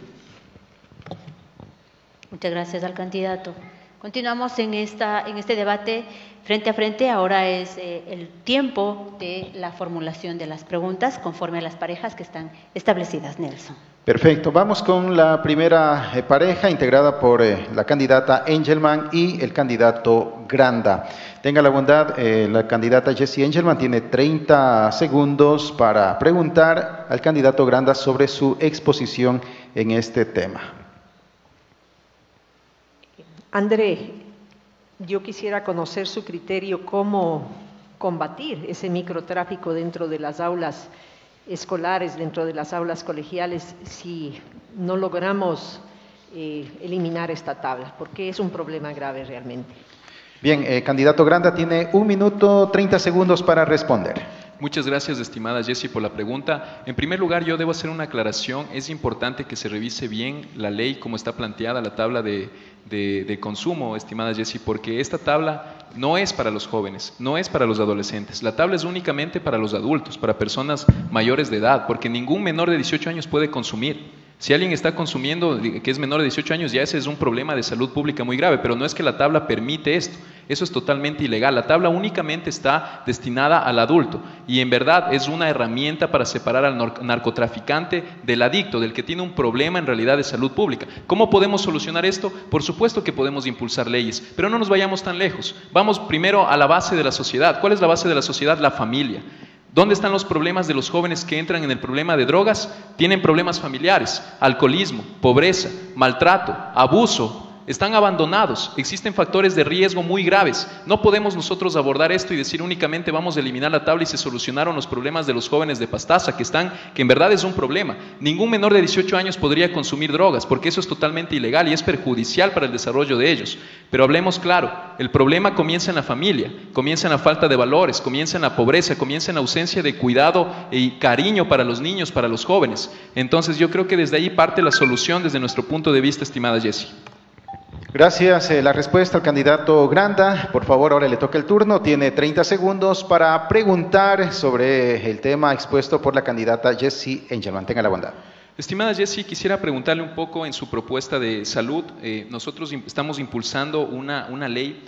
Muchas gracias al candidato. Continuamos en, esta, en este debate frente a frente. Ahora es eh, el tiempo de la formulación de las preguntas conforme a las parejas que están establecidas, Nelson. Perfecto. Vamos con la primera eh, pareja integrada por eh, la candidata Angelman y el candidato Granda. Tenga la bondad, la candidata Jessie Angelman tiene 30 segundos para preguntar al candidato Granda sobre su exposición en este tema. André, yo quisiera conocer su criterio cómo combatir ese microtráfico dentro de las aulas escolares, dentro de las aulas colegiales, si no logramos eh, eliminar esta tabla, porque es un problema grave realmente. Bien, eh, candidato Granda tiene un minuto, 30 segundos para responder. Muchas gracias, estimada Jessie, por la pregunta. En primer lugar, yo debo hacer una aclaración. Es importante que se revise bien la ley, como está planteada la tabla de, de, consumo, estimada Jessie, porque esta tabla no es para los jóvenes, no es para los adolescentes. La tabla es únicamente para los adultos, para personas mayores de edad, porque ningún menor de 18 años puede consumir. Si alguien está consumiendo que es menor de 18 años, ya ese es un problema de salud pública muy grave, pero no es que la tabla permite esto. Eso es totalmente ilegal. La tabla únicamente está destinada al adulto y en verdad es una herramienta para separar al narcotraficante del adicto, del que tiene un problema en realidad de salud pública. ¿Cómo podemos solucionar esto? Por supuesto que podemos impulsar leyes, pero no nos vayamos tan lejos. Vamos primero a la base de la sociedad. ¿Cuál es la base de la sociedad? La familia. ¿Dónde están los problemas de los jóvenes que entran en el problema de drogas? Tienen problemas familiares, alcoholismo, pobreza, maltrato, abuso, están abandonados, existen factores de riesgo muy graves. No podemos nosotros abordar esto y decir únicamente vamos a eliminar la tabla y se solucionaron los problemas de los jóvenes de Pastaza, que están, que en verdad es un problema. Ningún menor de 18 años podría consumir drogas, porque eso es totalmente ilegal y es perjudicial para el desarrollo de ellos. Pero hablemos claro, el problema comienza en la familia, comienza en la falta de valores, comienza en la pobreza, comienza en la ausencia de cuidado y cariño para los niños, para los jóvenes. Entonces yo creo que desde ahí parte la solución desde nuestro punto de vista, estimada Jessie. Gracias. Eh, la respuesta al candidato Granda. Por favor, ahora le toca el turno. Tiene 30 segundos para preguntar sobre el tema expuesto por la candidata Jessie Engelman. Tenga la bondad. Estimada Jessie, quisiera preguntarle un poco en su propuesta de salud. Eh, nosotros estamos impulsando una, una ley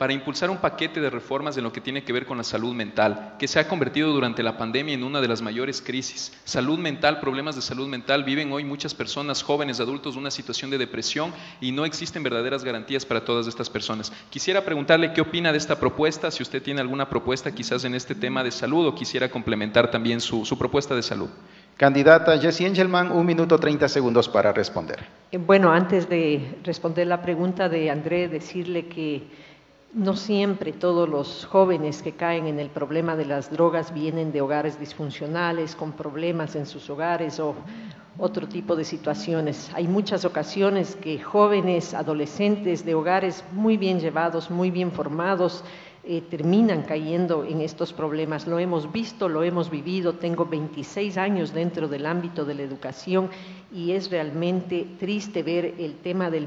para impulsar un paquete de reformas en lo que tiene que ver con la salud mental, que se ha convertido durante la pandemia en una de las mayores crisis. Salud mental, problemas de salud mental, viven hoy muchas personas, jóvenes, adultos, una situación de depresión y no existen verdaderas garantías para todas estas personas. Quisiera preguntarle qué opina de esta propuesta, si usted tiene alguna propuesta quizás en este tema de salud o quisiera complementar también su, propuesta de salud. Candidata Jessie Engelman, un minuto treinta segundos para responder. Eh, bueno, antes de responder la pregunta de André, decirle que no siempre todos los jóvenes que caen en el problema de las drogas vienen de hogares disfuncionales, con problemas en sus hogares o otro tipo de situaciones. Hay muchas ocasiones que jóvenes, adolescentes de hogares muy bien llevados, muy bien formados, eh, terminan cayendo en estos problemas. Lo hemos visto, lo hemos vivido. Tengo 26 años dentro del ámbito de la educación y es realmente triste ver el tema del,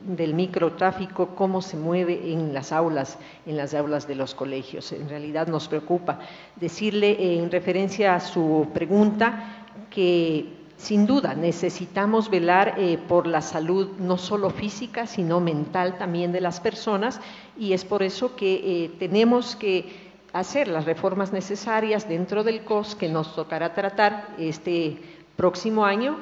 del microtráfico, cómo se mueve en las aulas, en las aulas de los colegios. En realidad nos preocupa. Decirle en referencia a su pregunta que sin duda, necesitamos velar eh, por la salud no solo física, sino mental también de las personas y es por eso que eh, tenemos que hacer las reformas necesarias dentro del COS que nos tocará tratar este próximo año.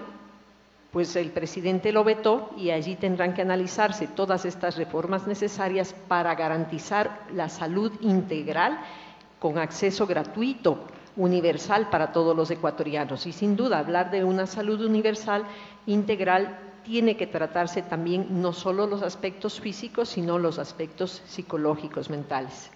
Pues el presidente lo vetó y allí tendrán que analizarse todas estas reformas necesarias para garantizar la salud integral con acceso gratuito universal para todos los ecuatorianos. Y sin duda, hablar de una salud universal integral tiene que tratarse también no solo los aspectos físicos, sino los aspectos psicológicos, mentales.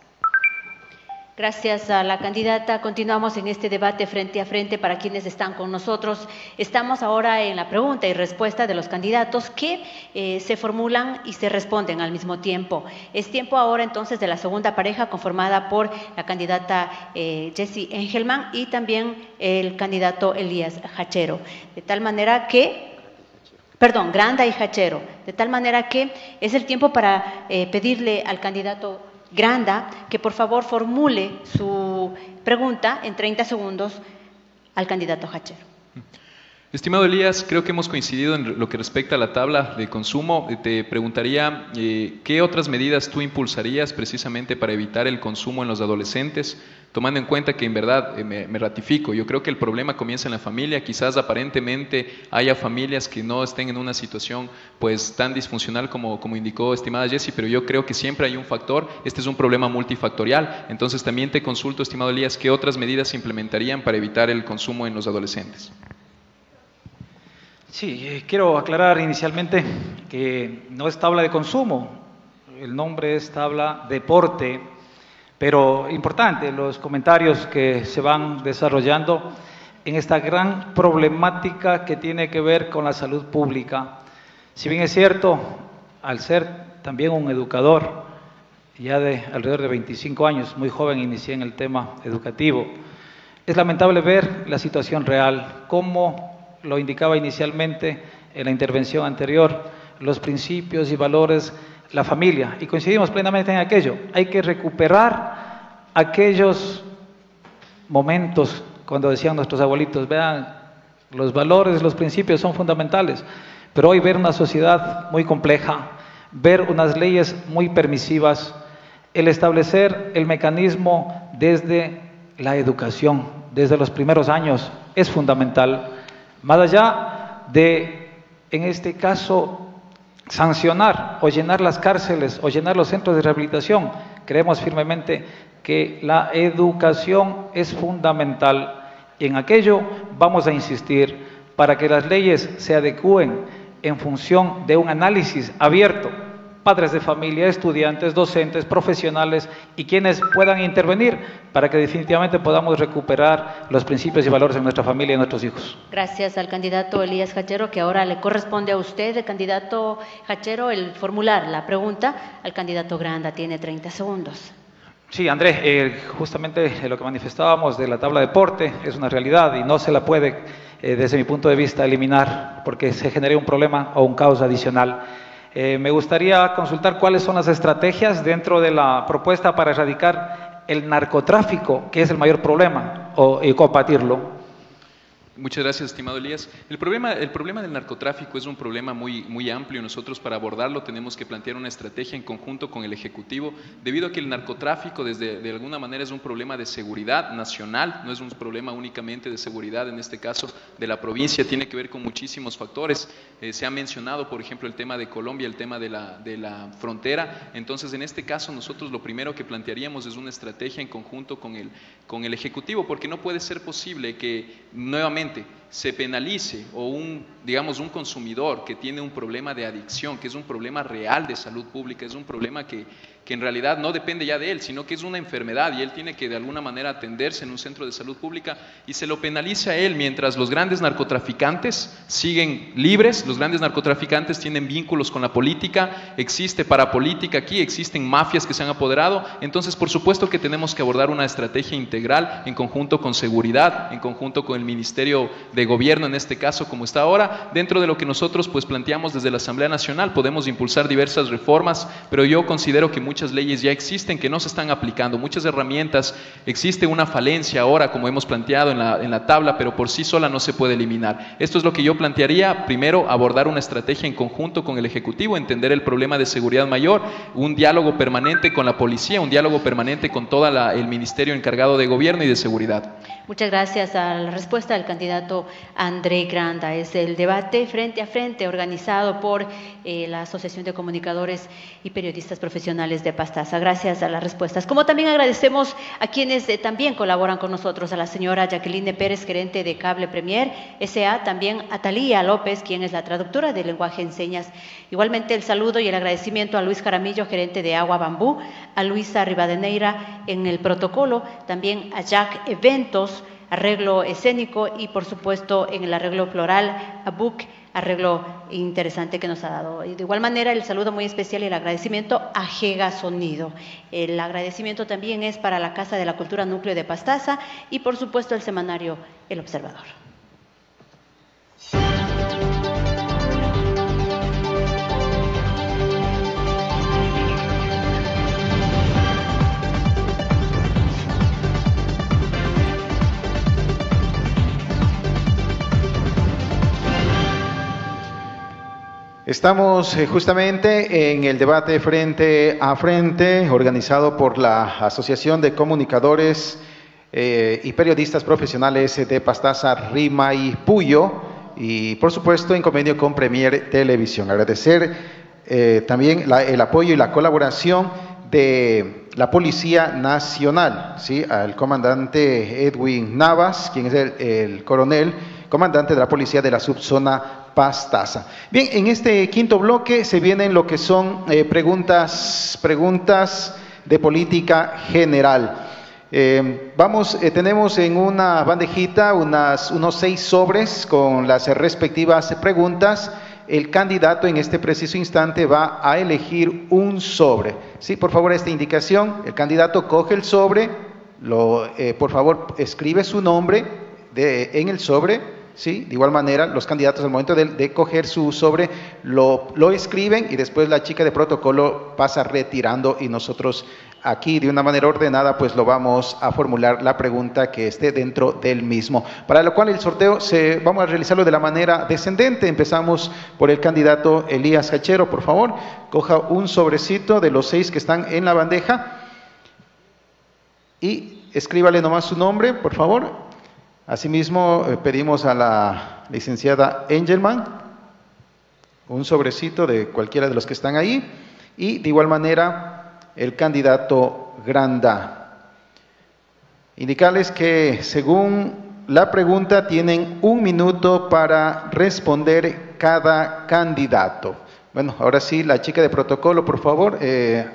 Gracias a la candidata. Continuamos en este debate frente a frente para quienes están con nosotros. Estamos ahora en la pregunta y respuesta de los candidatos que eh, se formulan y se responden al mismo tiempo. Es tiempo ahora entonces de la segunda pareja conformada por la candidata eh, Jessie Engelman y también el candidato Elías Hachero. De tal manera que perdón, Granda y Hachero, de tal manera que es el tiempo para eh, pedirle al candidato Granda que por favor formule su pregunta en 30 segundos al candidato Hachero. Estimado Elías, creo que hemos coincidido en lo que respecta a la tabla de consumo. Te preguntaría eh, qué otras medidas tú impulsarías precisamente para evitar el consumo en los adolescentes, tomando en cuenta que en verdad eh, me, ratifico, yo creo que el problema comienza en la familia, quizás aparentemente haya familias que no estén en una situación pues tan disfuncional como, como indicó estimada Jessie, pero yo creo que siempre hay un factor, este es un problema multifactorial, entonces también te consulto, estimado Elías, qué otras medidas se implementarían para evitar el consumo en los adolescentes. Sí, eh, quiero aclarar inicialmente que no es tabla de consumo, el nombre es tabla deporte, pero importante los comentarios que se van desarrollando en esta gran problemática que tiene que ver con la salud pública. Si bien es cierto, al ser también un educador, ya de alrededor de 25 años, muy joven inicié en el tema educativo, es lamentable ver la situación real, cómo lo indicaba inicialmente en la intervención anterior, los principios y valores, la familia, y coincidimos plenamente en aquello. Hay que recuperar aquellos momentos cuando decían nuestros abuelitos, vean, los valores, los principios son fundamentales, pero hoy ver una sociedad muy compleja, ver unas leyes muy permisivas, el establecer el mecanismo desde la educación, desde los primeros años, es fundamental más allá de, en este caso, sancionar o llenar las cárceles o llenar los centros de rehabilitación, creemos firmemente que la educación es fundamental. Y en aquello vamos a insistir para que las leyes se adecúen en función de un análisis abierto padres de familia, estudiantes, docentes, profesionales y quienes puedan intervenir para que definitivamente podamos recuperar los principios y valores de nuestra familia y nuestros hijos. Gracias al candidato Elías Hachero, que ahora le corresponde a usted, el candidato Hachero, el formular la pregunta al candidato Granda. Tiene 30 segundos. Sí, Andrés, eh, justamente lo que manifestábamos de la tabla de deporte es una realidad y no se la puede, eh, desde mi punto de vista, eliminar porque se generaría un problema o un caos adicional. Eh, me gustaría consultar cuáles son las estrategias dentro de la propuesta para erradicar el narcotráfico, que es el mayor problema, o, y combatirlo. Muchas gracias, estimado Elías. El problema, el problema del narcotráfico es un problema muy, muy amplio. Nosotros para abordarlo tenemos que plantear una estrategia en conjunto con el Ejecutivo, debido a que el narcotráfico desde de alguna manera es un problema de seguridad nacional, no es un problema únicamente de seguridad, en este caso de la provincia, tiene que ver con muchísimos factores. Eh, se ha mencionado, por ejemplo, el tema de Colombia, el tema de la, de la frontera. Entonces, en este caso, nosotros lo primero que plantearíamos es una estrategia en conjunto con el, con el Ejecutivo, porque no puede ser posible que nuevamente nuevamente se penalice o un, digamos, un consumidor que tiene un problema de adicción, que es un problema real de salud pública, es un problema que, que en realidad no depende ya de él, sino que es una enfermedad y él tiene que de alguna manera atenderse en un centro de salud pública y se lo penaliza a él mientras los grandes narcotraficantes siguen libres, los grandes narcotraficantes tienen vínculos con la política, existe parapolítica aquí, existen mafias que se han apoderado, entonces por supuesto que tenemos que abordar una estrategia integral en conjunto con seguridad, en conjunto con el Ministerio de Gobierno en este caso como está ahora, dentro de lo que nosotros pues planteamos desde la Asamblea Nacional, podemos impulsar diversas reformas, pero yo considero que muchas muchas leyes ya existen que no se están aplicando, muchas herramientas, existe una falencia ahora, como hemos planteado en la, en la tabla, pero por sí sola no se puede eliminar. Esto es lo que yo plantearía, primero, abordar una estrategia en conjunto con el Ejecutivo, entender el problema de seguridad mayor, un diálogo permanente con la policía, un diálogo permanente con todo el Ministerio encargado de Gobierno y de Seguridad. Muchas gracias a la respuesta del candidato André Granda. Es el debate frente a frente organizado por eh, la Asociación de Comunicadores y Periodistas Profesionales de Pastaza. Gracias a las respuestas. Como también agradecemos a quienes eh, también colaboran con nosotros, a la señora Jacqueline Pérez, gerente de Cable Premier SA, también a Talía López, quien es la traductora de lenguaje en señas. Igualmente el saludo y el agradecimiento a Luis Jaramillo, gerente de Agua Bambú, a Luisa Rivadeneira en el protocolo, también a Jack Eventos, arreglo escénico y por supuesto en el arreglo floral a Book, arreglo interesante que nos ha dado. De igual manera el saludo muy especial y el agradecimiento a Jega Sonido. El agradecimiento también es para la Casa de la Cultura Núcleo de Pastaza y por supuesto el semanario El Observador. Estamos eh, justamente en el debate frente a frente organizado por la Asociación de Comunicadores eh, y Periodistas Profesionales de Pastaza, Rima y Puyo y por supuesto en convenio con Premier Televisión. Agradecer eh, también el apoyo y la colaboración de la Policía Nacional, ¿sí? al comandante Edwin Navas, quien es el coronel comandante de la policía de la subzona Pastaza. Bien, en este quinto bloque se vienen lo que son eh, preguntas, preguntas de política general. Eh, vamos, eh, tenemos en una bandejita unas, unos seis sobres con las respectivas preguntas. El candidato en este preciso instante va a elegir un sobre. Sí, por favor, esta indicación. El candidato coge el sobre, lo, por favor, escribe su nombre en el sobre ¿sí? De igual manera, los candidatos al momento de, coger su sobre lo, lo, escriben y después la chica de protocolo pasa retirando y nosotros aquí de una manera ordenada pues lo vamos a formular la pregunta que esté dentro del mismo. Para lo cual el sorteo se, vamos a realizarlo de la manera descendente. Empezamos por el candidato Elías Hachero, por favor. Coja un sobrecito de los seis que están en la bandeja y escríbale nomás su nombre, por favor. Asimismo, eh, pedimos a la licenciada Engelman un sobrecito de cualquiera de los que están ahí y de igual manera el candidato Granda. Indicarles que según la pregunta tienen un minuto para responder cada candidato. Bueno, ahora sí, la chica de protocolo, por favor, eh,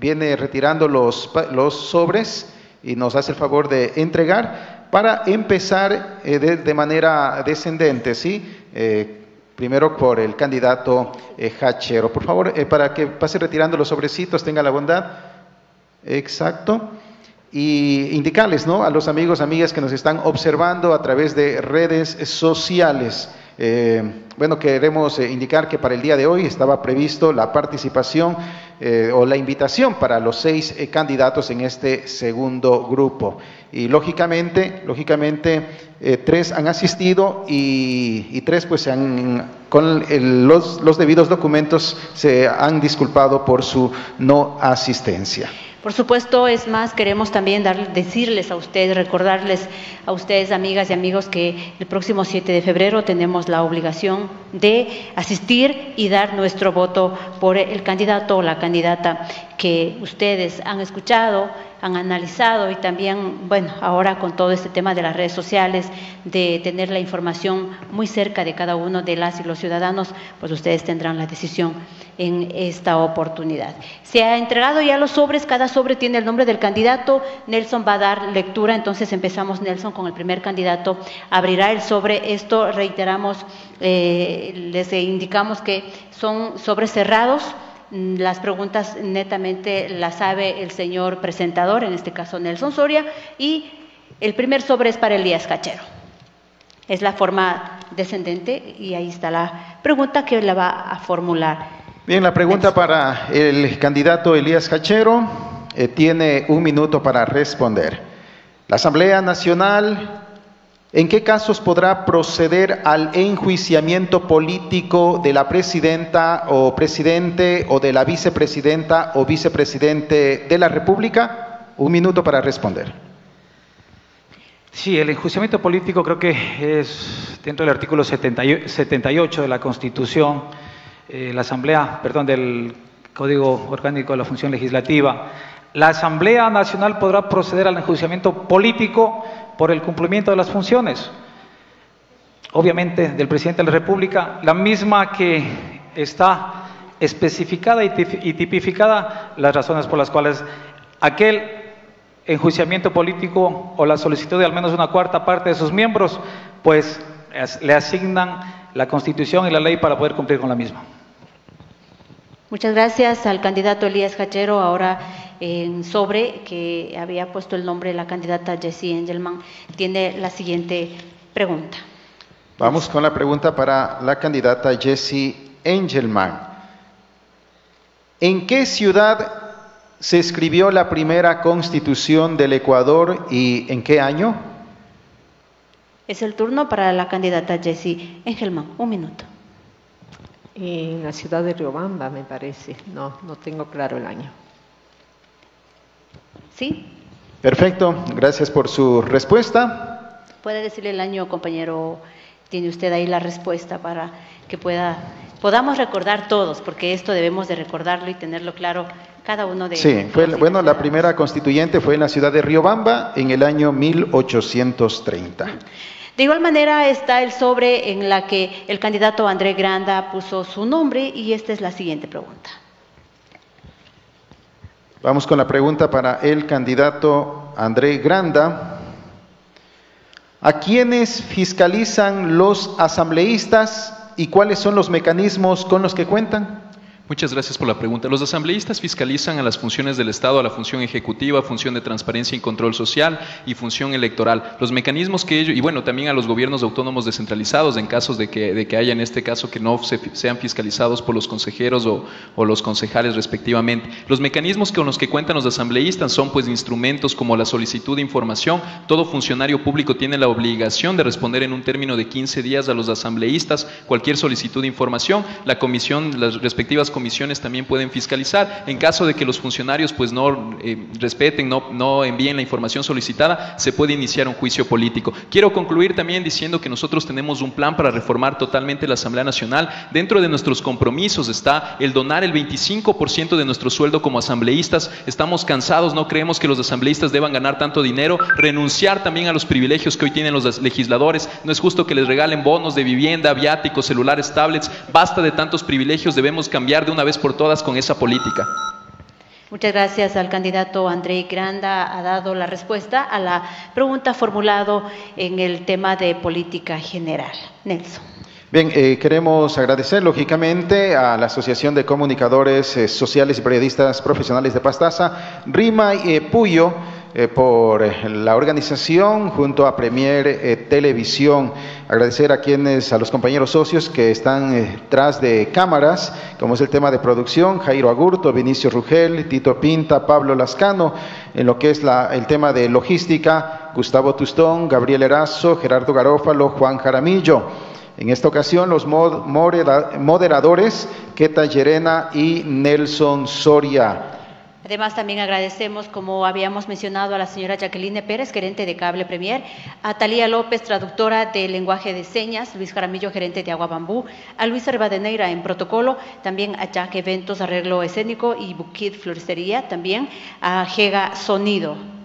viene retirando los, los sobres y nos hace el favor de entregar para empezar eh, de, manera descendente, ¿sí? Eh, primero por el candidato eh, Hachero. Por favor, para que pase retirando los sobrecitos, tenga la bondad. Exacto. Y indicarles ¿no? a los amigos, amigas que nos están observando a través de redes sociales. Eh, bueno, queremos eh, indicar que para el día de hoy estaba previsto la participación eh, o la invitación para los seis candidatos en este segundo grupo. Y lógicamente, lógicamente, tres han asistido y, tres pues han, con los debidos documentos se han disculpado por su no asistencia. Por supuesto, es más, queremos también decirles a ustedes, recordarles a ustedes, amigas y amigos, que el próximo 7 de febrero tenemos la obligación de asistir y dar nuestro voto por el candidato o la candidata que ustedes han escuchado, han analizado y también, bueno, ahora con todo este tema de las redes sociales, de tener la información muy cerca de cada uno de las y los ciudadanos, pues ustedes tendrán la decisión en esta oportunidad. Se ha entregado ya los sobres, cada sobre tiene el nombre del candidato, Nelson va a dar lectura, entonces empezamos Nelson con el primer candidato, abrirá el sobre, esto reiteramos, eh, les indicamos que son sobres cerrados, las preguntas netamente las sabe el señor presentador, en este caso Nelson Soria, y el primer sobre es para Elías Cachero. Es la forma descendente y ahí está la pregunta que la va a formular. Bien, la pregunta para el candidato Elías Cachero eh, tiene un minuto para responder. La Asamblea Nacional ¿En qué casos podrá proceder al enjuiciamiento político de la presidenta o presidente o de la vicepresidenta o vicepresidente de la República? Un minuto para responder. Sí, el enjuiciamiento político creo que es dentro del artículo 78 de la Constitución, eh, la Asamblea, perdón, del Código Orgánico de la Función Legislativa. La Asamblea Nacional podrá proceder al enjuiciamiento político por el cumplimiento de las funciones, obviamente del presidente de la República, la misma que está especificada y tipificada las razones por las cuales aquel enjuiciamiento político o la solicitud de al menos una cuarta parte de sus miembros, pues le asignan la Constitución y la ley para poder cumplir con la misma. Muchas gracias al candidato Elías Hachero. Ahora en sobre que había puesto el nombre de la candidata Jessie Engelman, tiene la siguiente pregunta. Vamos con la pregunta para la candidata Jessie Engelman. ¿En qué ciudad se escribió la primera constitución del Ecuador y en qué año? Es el turno para la candidata Jessie Engelman. Un minuto. En la ciudad de Riobamba, me parece. No, no tengo claro el año. ¿Sí? Perfecto. Gracias por su respuesta. ¿Puede decirle el año, compañero? Tiene usted ahí la respuesta para que pueda podamos recordar todos, porque esto debemos de recordarlo y tenerlo claro cada uno de Sí, fue, bueno, la primera constituyente fue en la ciudad de Riobamba en el año 1830. De igual manera está el sobre en la que el candidato André Granda puso su nombre y esta es la siguiente pregunta. Vamos con la pregunta para el candidato André Granda. ¿A quiénes fiscalizan los asambleístas y cuáles son los mecanismos con los que cuentan? Muchas gracias por la pregunta. Los asambleístas fiscalizan a las funciones del Estado, a la función ejecutiva, función de transparencia y control social y función electoral. Los mecanismos que ellos, y bueno, también a los gobiernos autónomos descentralizados en casos de que, de que haya en este caso que no sean fiscalizados por los consejeros o, o, los concejales respectivamente. Los mecanismos con los que cuentan los asambleístas son pues instrumentos como la solicitud de información. Todo funcionario público tiene la obligación de responder en un término de 15 días a los asambleístas cualquier solicitud de información. La comisión, las respectivas comisiones también pueden fiscalizar. En caso de que los funcionarios pues no eh, respeten, no, no envíen la información solicitada, se puede iniciar un juicio político. Quiero concluir también diciendo que nosotros tenemos un plan para reformar totalmente la Asamblea Nacional. Dentro de nuestros compromisos está el donar el 25% de nuestro sueldo como asambleístas. Estamos cansados, no creemos que los asambleístas deban ganar tanto dinero, renunciar también a los privilegios que hoy tienen los legisladores. No es justo que les regalen bonos de vivienda, viáticos, celulares, tablets. Basta de tantos privilegios, debemos cambiar de una vez por todas con esa política. Muchas gracias al candidato André Granda. Ha dado la respuesta a la pregunta formulado en el tema de política general. Nelson. Bien, eh, queremos agradecer lógicamente a la Asociación de Comunicadores eh, Sociales y Periodistas Profesionales de Pastaza, Rima y eh, Puyo eh, por eh, la organización junto a Premier eh, Televisión. Agradecer a quienes, a los compañeros socios que están tras de cámaras, como es el tema de producción, Jairo Agurto, Vinicio Rugel, Tito Pinta, Pablo Lascano, en lo que es la, el tema de logística, Gustavo Tustón, Gabriel Erazo, Gerardo Garófalo, Juan Jaramillo. En esta ocasión los moderadores, Keta Llerena y Nelson Soria. Además, también agradecemos, como habíamos mencionado, a la señora Jacqueline Pérez, gerente de Cable Premier, a Talía López, traductora de lenguaje de señas, Luis Jaramillo, gerente de Agua Bambú, a Luis Arbadeneira en protocolo, también a Jack Eventos, arreglo escénico y Bukit Floristería, también a Jega Sonido.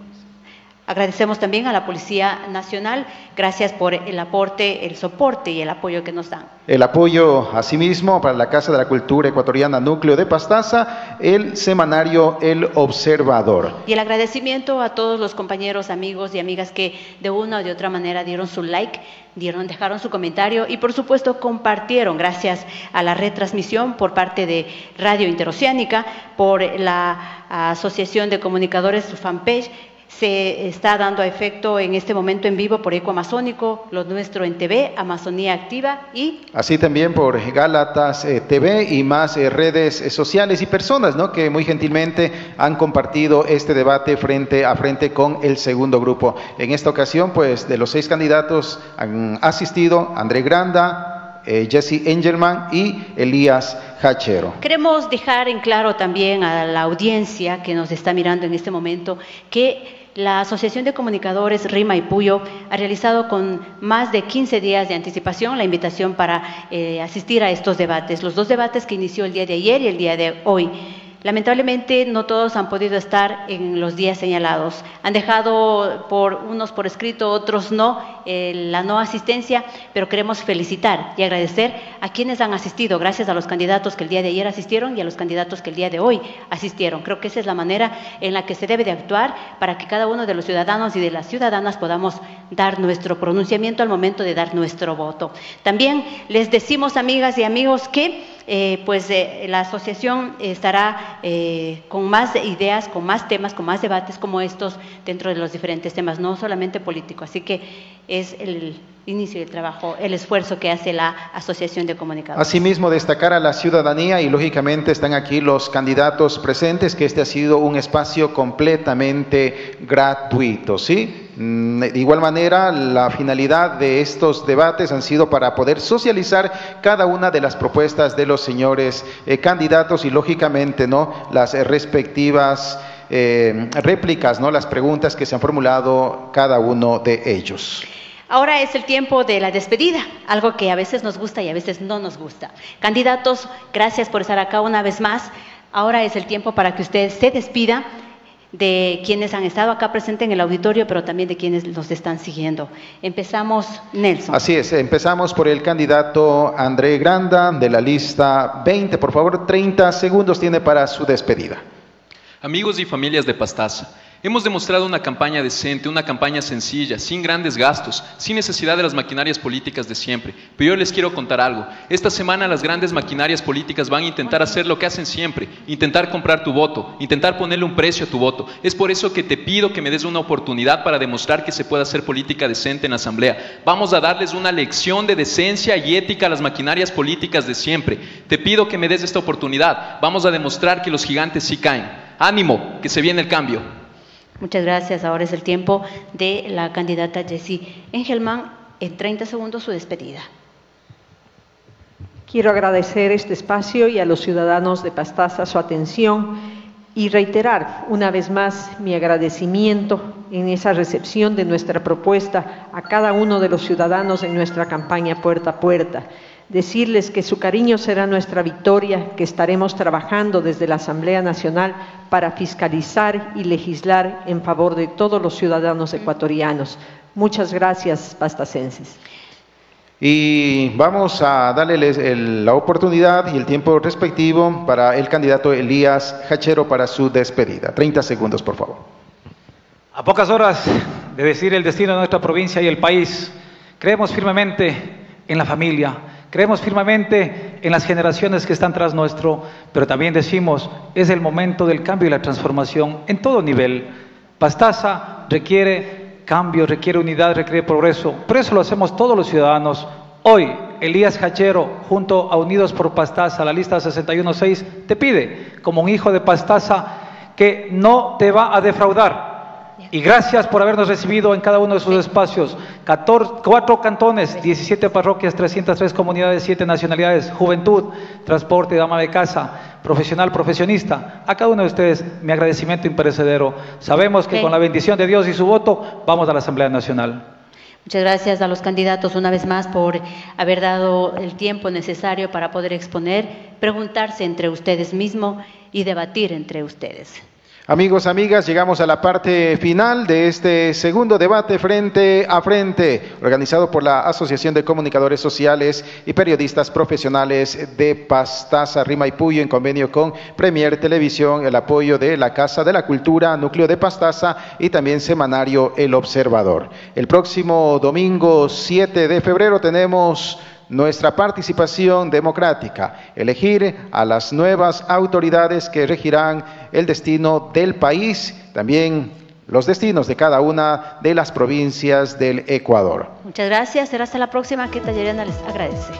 Agradecemos también a la Policía Nacional, gracias por el aporte, el soporte y el apoyo que nos dan. El apoyo, asimismo, para la Casa de la Cultura Ecuatoriana Núcleo de Pastaza, el semanario El Observador. Y el agradecimiento a todos los compañeros, amigos y amigas que de una o de otra manera dieron su like, dieron, dejaron su comentario y por supuesto compartieron, gracias a la retransmisión por parte de Radio Interoceánica, por la Asociación de Comunicadores, su fanpage, se está dando efecto en este momento en vivo por Eco Amazónico, lo nuestro en TV, Amazonía Activa y... Así también por Gálatas eh, TV y más eh, redes eh, sociales y personas ¿no? que muy gentilmente han compartido este debate frente a frente con el segundo grupo. En esta ocasión, pues de los seis candidatos han asistido André Granda, Jesse Engelman y Elías Hachero. Queremos dejar en claro también a la audiencia que nos está mirando en este momento que la Asociación de Comunicadores Rima y Puyo ha realizado con más de 15 días de anticipación la invitación para eh, asistir a estos debates, los dos debates que inició el día de ayer y el día de hoy. Lamentablemente no todos han podido estar en los días señalados. Han dejado por unos por escrito, otros no, eh, la no asistencia, pero queremos felicitar y agradecer a quienes han asistido, gracias a los candidatos que el día de ayer asistieron y a los candidatos que el día de hoy asistieron. Creo que esa es la manera en la que se debe de actuar para que cada uno de los ciudadanos y de las ciudadanas podamos dar nuestro pronunciamiento al momento de dar nuestro voto. También les decimos, amigas y amigos, que eh, pues eh, la asociación estará eh, con más ideas, con más temas, con más debates como estos dentro de los diferentes temas, no solamente político. Así que es el inicio del trabajo, el esfuerzo que hace la Asociación de Comunicadores. Asimismo, destacar a la ciudadanía y lógicamente están aquí los candidatos presentes, que este ha sido un espacio completamente gratuito, ¿sí? Mm, de igual manera, la finalidad de estos debates han sido para poder socializar cada una de las propuestas de los señores eh, candidatos y lógicamente, ¿no? Las respectivas eh, réplicas, ¿no? Las preguntas que se han formulado cada uno de ellos. Ahora es el tiempo de la despedida, algo que a veces nos gusta y a veces no nos gusta. Candidatos, gracias por estar acá una vez más. Ahora es el tiempo para que usted se despida de quienes han estado acá presentes en el auditorio, pero también de quienes nos están siguiendo. Empezamos, Nelson. Así es, empezamos por el candidato André Granda de la lista 20. Por favor, 30 segundos tiene para su despedida. Amigos y familias de Pastaza, hemos demostrado una campaña decente, una campaña sencilla, sin grandes gastos, sin necesidad de las maquinarias políticas de siempre. Pero yo les quiero contar algo. Esta semana las grandes maquinarias políticas van a intentar hacer lo que hacen siempre, intentar comprar tu voto, intentar ponerle un precio a tu voto. Es por eso que te pido que me des una oportunidad para demostrar que se puede hacer política decente en la Asamblea. Vamos a darles una lección de decencia y ética a las maquinarias políticas de siempre. Te pido que me des esta oportunidad. Vamos a demostrar que los gigantes sí caen. Ánimo, que se viene el cambio. Muchas gracias. Ahora es el tiempo de la candidata Jessie Engelman. En 30 segundos su despedida. Quiero agradecer este espacio y a los ciudadanos de Pastaza su atención y reiterar una vez más mi agradecimiento en esa recepción de nuestra propuesta a cada uno de los ciudadanos en nuestra campaña puerta a puerta decirles que su cariño será nuestra victoria, que estaremos trabajando desde la Asamblea Nacional para fiscalizar y legislar en favor de todos los ciudadanos ecuatorianos. Muchas gracias, pastacenses. Y vamos a darle la oportunidad y el tiempo respectivo para el candidato Elías Hachero para su despedida. 30 segundos, por favor. A pocas horas de decir el destino de nuestra provincia y el país, creemos firmemente en la familia, Creemos firmemente en las generaciones que están tras nuestro, pero también decimos, es el momento del cambio y la transformación en todo nivel. Pastaza requiere cambio, requiere unidad, requiere progreso. Por eso lo hacemos todos los ciudadanos. Hoy, Elías Hachero, junto a Unidos por Pastaza, la lista 61.6, te pide, como un hijo de Pastaza, que no te va a defraudar, y gracias por habernos recibido en cada uno de sus espacios. cuatro cantones, 17 parroquias, 303 comunidades, 7 nacionalidades, juventud, transporte, dama de casa, profesional, profesionista. A cada uno de ustedes mi agradecimiento imperecedero. Sabemos que con la bendición de Dios y su voto vamos a la Asamblea Nacional. Muchas gracias a los candidatos una vez más por haber dado el tiempo necesario para poder exponer, preguntarse entre ustedes mismos y debatir entre ustedes. Amigos, amigas, llegamos a la parte final de este segundo debate frente a frente, organizado por la Asociación de Comunicadores Sociales y Periodistas Profesionales de Pastaza, Rima y Puyo, en convenio con Premier Televisión, el apoyo de la Casa de la Cultura, Núcleo de Pastaza y también Semanario El Observador. El próximo domingo 7 de febrero tenemos nuestra participación democrática, elegir a las nuevas autoridades que regirán el destino del país, también los destinos de cada una de las provincias del Ecuador. Muchas gracias, será hasta la próxima que Tallerena les agradece.